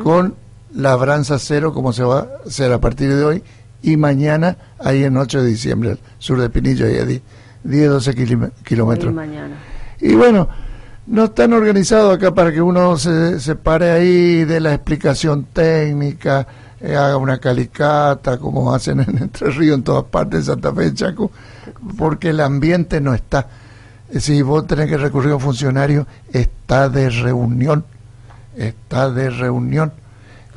con labranza cero como se va a hacer a partir de hoy y mañana ahí en 8 de diciembre, sur de Pinillo, ahí a 10, 12 kilómetros. Y bueno, no están organizados acá para que uno se, se pare ahí de la explicación técnica, eh, haga una calicata, como hacen en Entre Ríos, en todas partes de Santa Fe, Chaco, porque el ambiente no está. Si vos tenés que recurrir a un funcionario, está de reunión, está de reunión.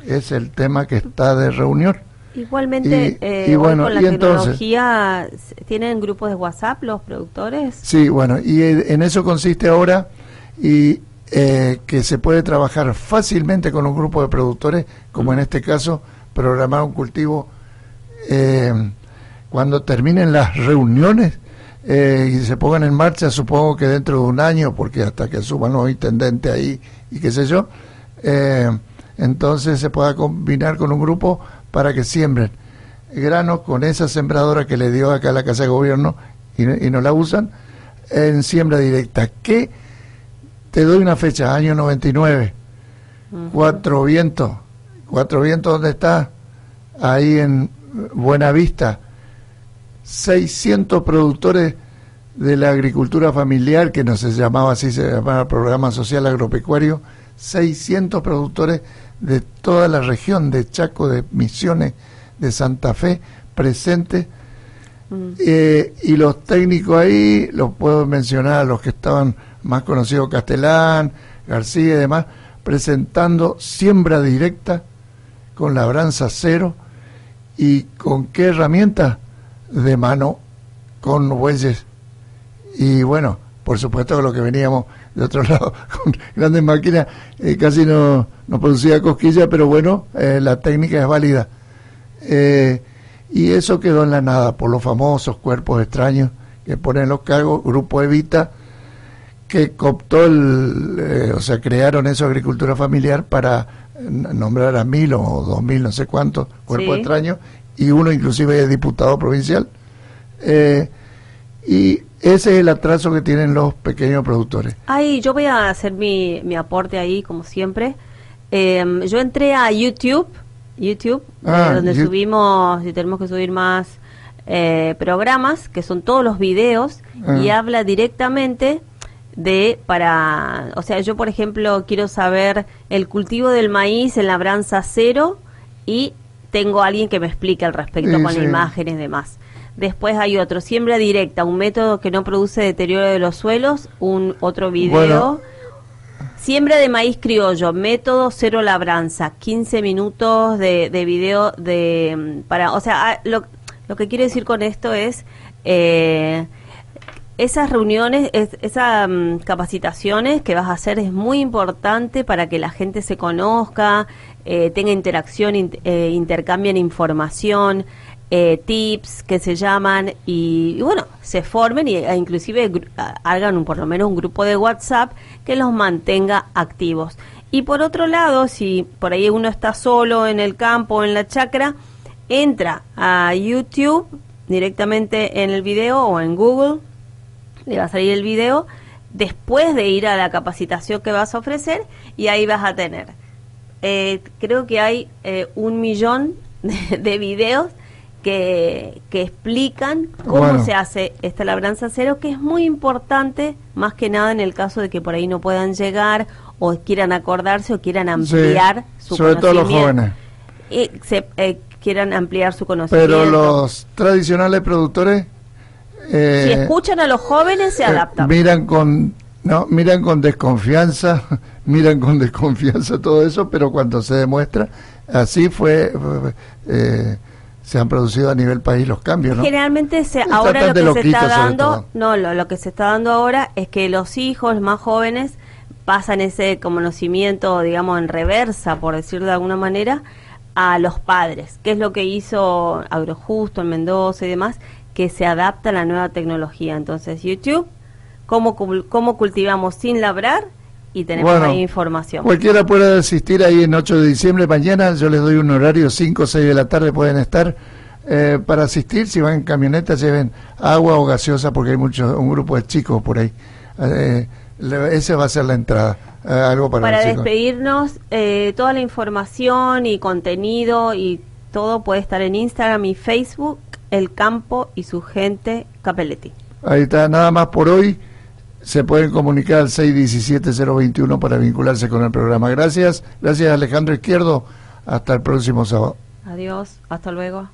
Es el tema que está de reunión. Igualmente, eh, bueno, con la tecnología, ¿tienen grupos de WhatsApp los productores? Sí, bueno, y en eso consiste ahora y eh, que se puede trabajar fácilmente con un grupo de productores, como en este caso, programar un cultivo eh, cuando terminen las reuniones y se pongan en marcha, supongo que dentro de un año, porque hasta que suban los intendentes ahí y qué sé yo, entonces se pueda combinar con un grupo para que siembren granos con esa sembradora que le dio acá a la Casa de Gobierno y, no la usan en siembra directa. Que te doy una fecha, año 99, Cuatro Vientos. Cuatro Vientos, ¿dónde está? Ahí en Buenavista. 600 productores de la agricultura familiar, que no se llamaba así, se llamaba Programa Social Agropecuario, 600 productores de toda la región de Chaco, de Misiones, de Santa Fe, presentes. Mm. Eh, y los técnicos ahí, los puedo mencionar, los que estaban más conocidos, Castelán, García y demás, presentando siembra directa con labranza cero y con qué herramientas de mano con bueyes. Y bueno, por supuesto lo que veníamos de otro lado con grandes máquinas, eh, casi no, no, producía cosquillas, pero bueno, eh, la técnica es válida. Eh, y eso quedó en la nada por los famosos cuerpos extraños que ponen los cargos, Grupo Evita, que cooptó, el, o sea, crearon eso, agricultura familiar, para nombrar a mil o dos mil, no sé cuántos cuerpos extraños, y uno inclusive es diputado provincial. y ese es el atraso que tienen los pequeños productores. Ahí, yo voy a hacer mi, mi aporte ahí, como siempre. Em, yo entré a YouTube, YouTube, eh, Ah, donde You- subimos, y tenemos que subir más eh, programas, que son todos los videos, y Ah. habla directamente de para, o sea, yo por ejemplo quiero saber el cultivo del maíz en labranza cero y tengo a alguien que me explique al respecto Sí, con sí. imágenes y demás. Después hay otro, siembra directa, un método que no produce deterioro de los suelos, un otro video. Bueno. Siembra de maíz criollo, método cero labranza, 15 minutos de, de video de mm, para, o sea, ah, lo, lo que quiero decir con esto es eh, esas reuniones, es- esas mm, capacitaciones que vas a hacer es muy importante para que la gente se conozca, eh, tenga interacción, int- eh, intercambien información, eh, tips que se llaman y, bueno, se formen y, e inclusive hagan un, por lo menos un grupo de WhatsApp que los mantenga activos. Y por otro lado, si por ahí uno está solo en el campo en la chacra, entra a YouTube directamente en el video o en Google, le va a salir el video después de ir a la capacitación que vas a ofrecer y ahí vas a tener. eh, creo que hay eh, un millón de, de videos que, que explican cómo Bueno. se hace esta labranza cero, que es muy importante, más que nada en el caso de que por ahí no puedan llegar o quieran acordarse o quieran ampliar su sobre todo los jóvenes. Y se, eh, quieran ampliar su conocimiento. Pero los tradicionales productores eh, si escuchan a los jóvenes, se eh, adaptan. miran con no miran con desconfianza, miran con desconfianza todo eso, pero cuando se demuestra así fue eh, se han producido a nivel país los cambios, ¿no? Generalmente se, ahora lo que se está dando, no, lo, lo que se está dando ahora es que los hijos más jóvenes pasan ese conocimiento, digamos, en reversa, por decirlo de alguna manera, a los padres, que es lo que hizo Agrojusto en Mendoza y demás, que se adapta a la nueva tecnología. Entonces, YouTube, cómo, cómo cultivamos sin labrar y tenemos Bueno, ahí información. Cualquiera puede asistir ahí en 8 de diciembre. Mañana yo les doy un horario, 5 o 6 de la tarde pueden estar eh, para asistir. Si van en camioneta, lleven agua o gaseosa porque hay mucho, un grupo de chicos por ahí. Eh, esa va a ser la entrada. eh, algo para, Para despedirnos, eh, toda la información y contenido y todo puede estar en Instagram y Facebook, El Campo y su gente Capelletti. Ahí está, nada más por hoy. Se pueden comunicar al 617-021 para vincularse con el programa. Gracias, gracias Alejandro Izquierdo. Hasta el próximo sábado. Adiós, hasta luego.